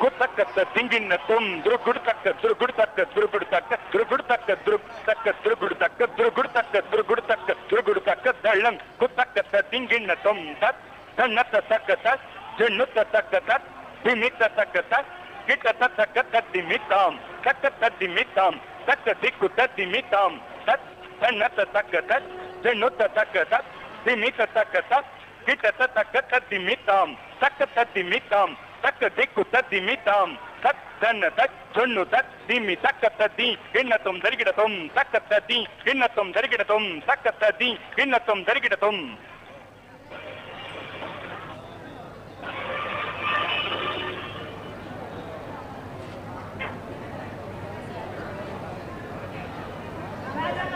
ಗುಡ್ತಕ್ಕ ತಿಂಗಿನ ತುಂದ್ರು ಗುಡ್ತಕ್ಕ ದ್ರು ಗುಡ್ತಕ್ಕ ದ್ರು ಗುಡ್ತಕ್ಕ ದ್ರು ಗುಡ್ತಕ್ಕ ದ್ರು ತಕ್ಕ ದ್ರು ಗುಡ್ತಕ್ಕ ದ್ರು ಗುಡ್ತಕ್ಕ ದ್ರು ಗುಡ್ತಕ್ಕ ದ್ರು ಗುಡ್ತಕ್ಕ ದಳ್ಳಂ ಕುತ್ತಕ್ಕ ತಿಂಗಿನ ತುಂ ತತ್ ತನ್ನತ್ತ ತಕ್ಕ ತತ್ ಜಣ್ಣುತ್ತ ತಕ್ಕ ತತ್ ದಿಮಿತ್ತ ತಕ್ಕ ತತ್ ಕಿಟ್ಟ ತಕ್ಕ ತದ್ದಿಮಿತಾಂ ತಕ್ಕ ತದ್ದಿಮಿತಾಂ ತಕ್ಕ ದಿಕ್ಕು ತದ್ದಿಮಿತಾಂ ತತ್ ತನ್ನತ್ತ ತಕ್ಕ ತತ್ ಜಣ್ಣುತ್ತ ತಕ್ಕ ತತ್ ದಿಮಿತ್ತ ತಕ್ಕ ತತ್ ಕಿಟ್ಟ ತಕ್ಕ ತದ್ದಿಮಿತಾಂ ತಕ್ಕ ತದ್ದಿಮಿತಾಂ தக்க திக்கு தத்திமித்தாம் தத் தன்ன தத் சொன்னு தத் திமி தக்க தத்தி கிண்ணத்தும் தரிகிடத்தும் தக்க தத்தி கிண்ணத்தும் தரிகிடத்தும் தக்க தத்தி கிண்ணத்தும் தரிகிடத்தும் வேலை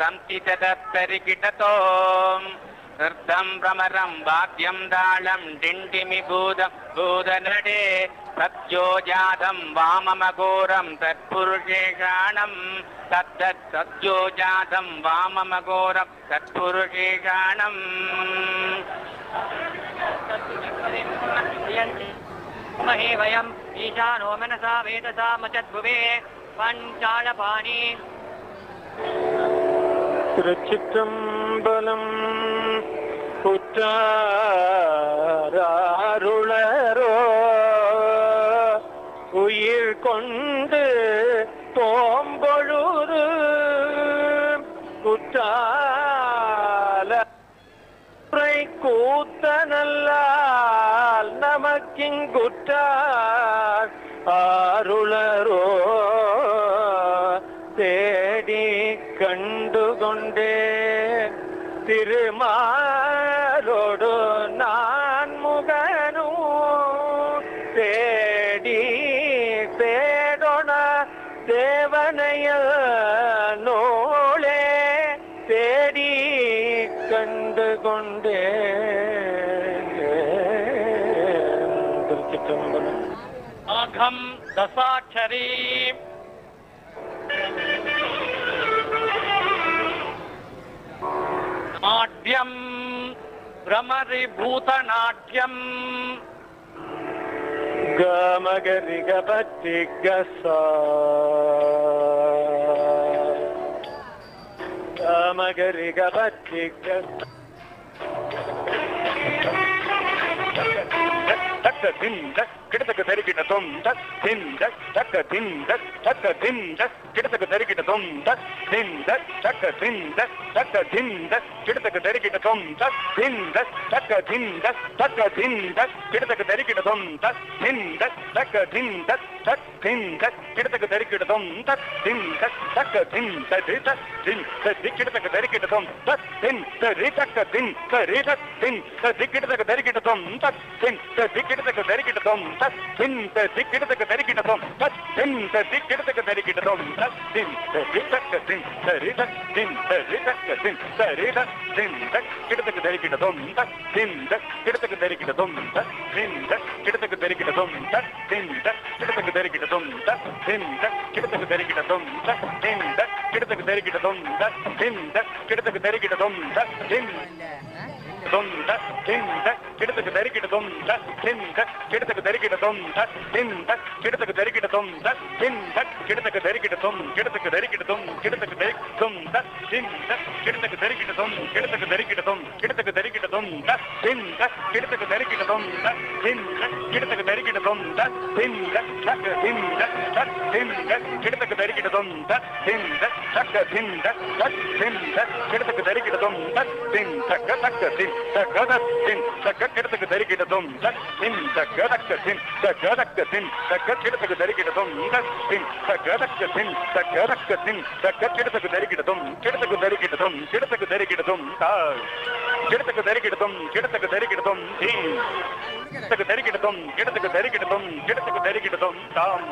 संस्थिततत्परिकिटतोम् नृत्तं भ्रमरं वाद्यं दालं डिण्डिमिभूत भूतनडे सत्योजातं वाममघोरं तत्पुरुषेषाणं तत्तत् सत्योजातं वाममघोरं तत्पुरुषेषाणम् महे वयम् ईशानो मनसा वेदसा मचद्भुवे पञ्चालपाणि திருச்சிற்றம்பலம். உற்றாருளரோ दशाक्षरी नाट्यम भ्रमरिभूतनाट्यम् गमगरिगपतिगसा गमगरिगपतिगसा That's ग thing, that's தக்க திந்த கிடத்தக்க தரிக்கிட்ட தொம் தக் திந்த தக்க திந்த தக்க திந்த கிடத்தக்க தரிக்கிட்ட தொம் தக் திந்த தக்க திந்த தக்க திந்த கிடத்தக்க தரிக்கிட்ட தொம் தக் திந்த தக்க திந்த தக்க திந்த கிடத்தக்க தரிக்கிட்ட தொம் தக் திந்த தக்க திந்த தக் திந்த கிடத்தக்க தரிக்கிட்ட தொம் தக் திந்த தக்க திந்த தித திந்த கிடத்தக்க தரிக்கிட்ட தொம் தக் திந்த ரிதக்க திந்த ரித திந்த கிடத்தக்க தரிக்கிட்ட தொம் தக் திந்த கிடத்தக்க தரிக்கிட்ட தொம் தக் திந்த கிடத்தக்க தரிக்கிட்ட தொம் தக் திந்த கிடத்தக்க தரிக்கிட்ட தொம் தக் திந்த ரிதக்க திந்த ரித திந்த ரிதக்க திந்த ரித திந்த கிடத்துக்கு தரிக்கிட்ட தொம் தக் திந்த கிடத்தக்க தரிக்கிட்ட தொம் தக் திந்த கிடத்தக்க தரிக்கிட்ட தொம் தக் திந்த கிடத்துக்கு தரிக்கிட்ட தொம் தக் திந்த கிடத்தக்க தரிக்கிட்ட தொம் தக் திந்த கிடத்தக்க தரிக்கிட்ட தொம் தக் திந்த கிடத்தக்க தரிக்கிட்ட தொம் தக் திந்த தொந்த திந்த கிடத்துக்கு தரிக்கிட்ட தொந்த திந்த கிடத்துக்கு தரிக்கிட்ட தொந்த திந்த கிடத்துக்கு தரிக்கிட்ட தொந்த திந்த கிடத்துக்கு தரிக்கிட்ட தொம் கிடத்துக்கு தரிக்கிட்ட தொம் கிடத்துக்கு தரி தொந்த திந்த கிடத்துக்கு தரிக்கிட்ட தொம் கிடத்துக்கு தரிக்கிட்ட தொம் கிடத்துக்கு தரிக்கிட்ட தொந்த திந்த கிடத்துக்கு தரிக்கிட்ட தொந்த திந்த கிடத்துக்கு தரிக்கிட்ட தொந்த திந்த சக்க திந்த சக் திந்த கிடத்துக்கு தரிக்கிட்ட தொந்த திந்த சக்க திந்த சக் திந்த கிடத்துக்கு தரிக்கிட்ட தொந்த திந்த தக்க தின் தகதத்தின் தக்கத்திடத்துக்கு தருகிட்டதும் தத்தின் தகதக்கத்தின் தகதக்கத்தின் தக்கத்திடத்துக்கு தருகிட்டதும் தத்தின் தகதக்கத்தின் தகதக்கத்தின் தக்கத்திடத்துக்கு தருகிட்டதும் கிடத்துக்கு தருகிட்டதும் கிடத்துக்கு தருகிட்டதும் கிடத்துக்கு தருகிட்டதும் கிடத்துக்கு தருகிட்டதும் தீ கிடத்துக்கு தருகிட்டதும் கிடத்துக்கு தருகிட்டதும் கிடத்துக்கு தருகிட்டதும் தாம்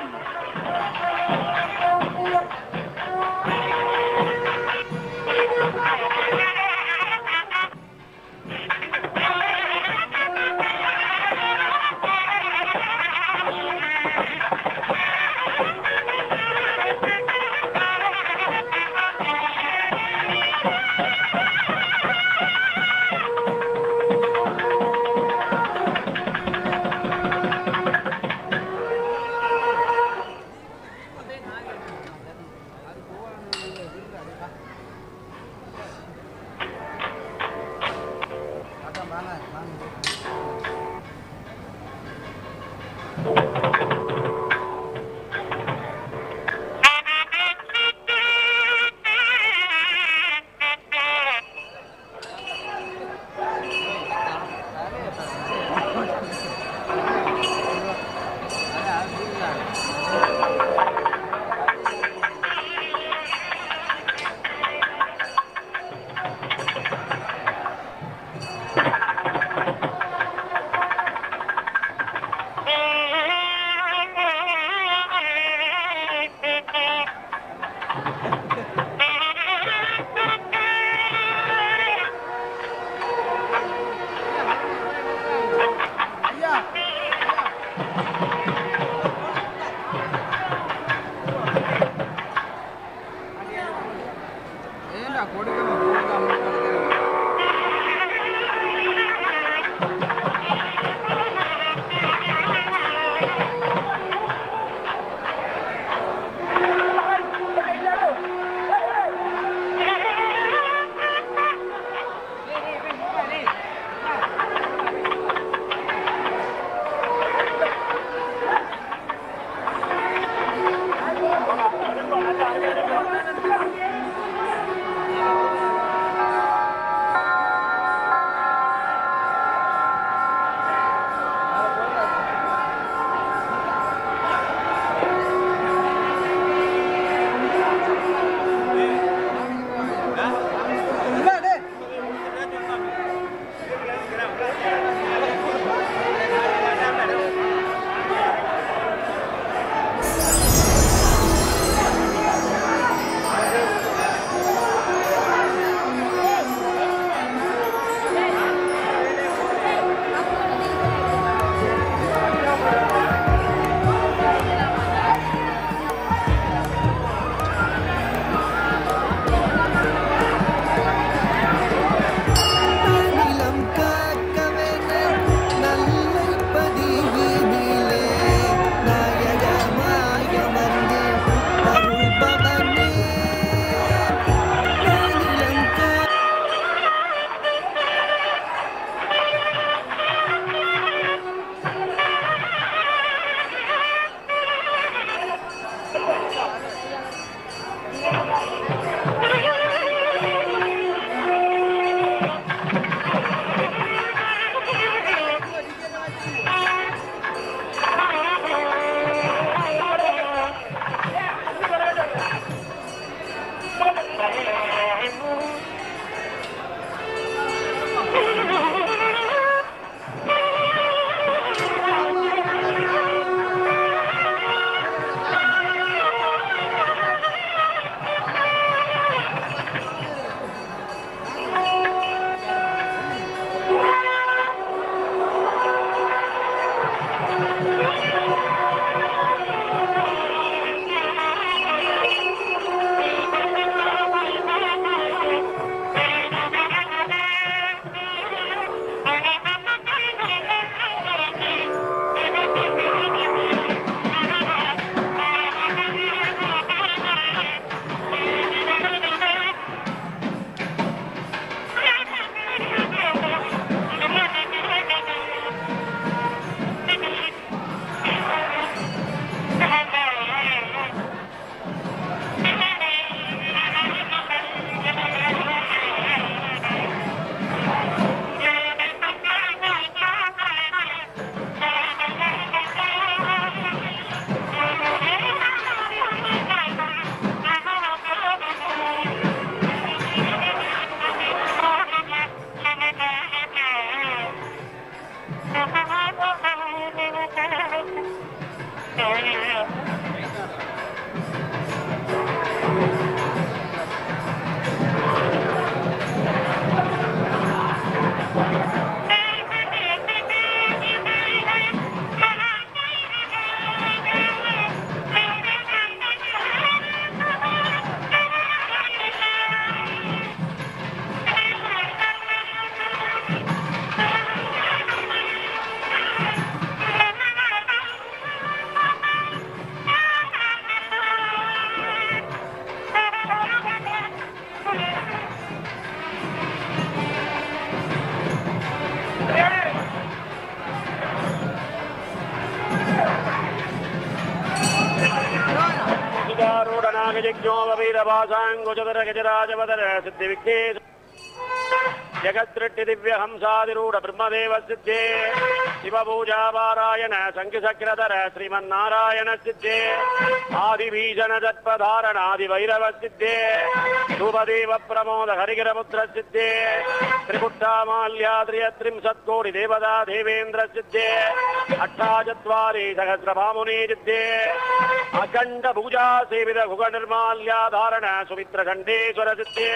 यज्ञोपवीरभासाङ्गुचदर गजराजवदर सिद्धिविघ्नेश जगद्दृष्टि दिव्य हंसादिरूढ ब्रह्मदेव सिद्धे शिवपूजा पारायण शङ्खचक्रधर श्रीमन्नारायण सिद्धे आदिभीषण तत्पधारणादिभैरव அகண்ட பூஜா சேவித குக நிர்மால்யா தாரண சுமித்ர கண்டேஸ்வர சித்தே.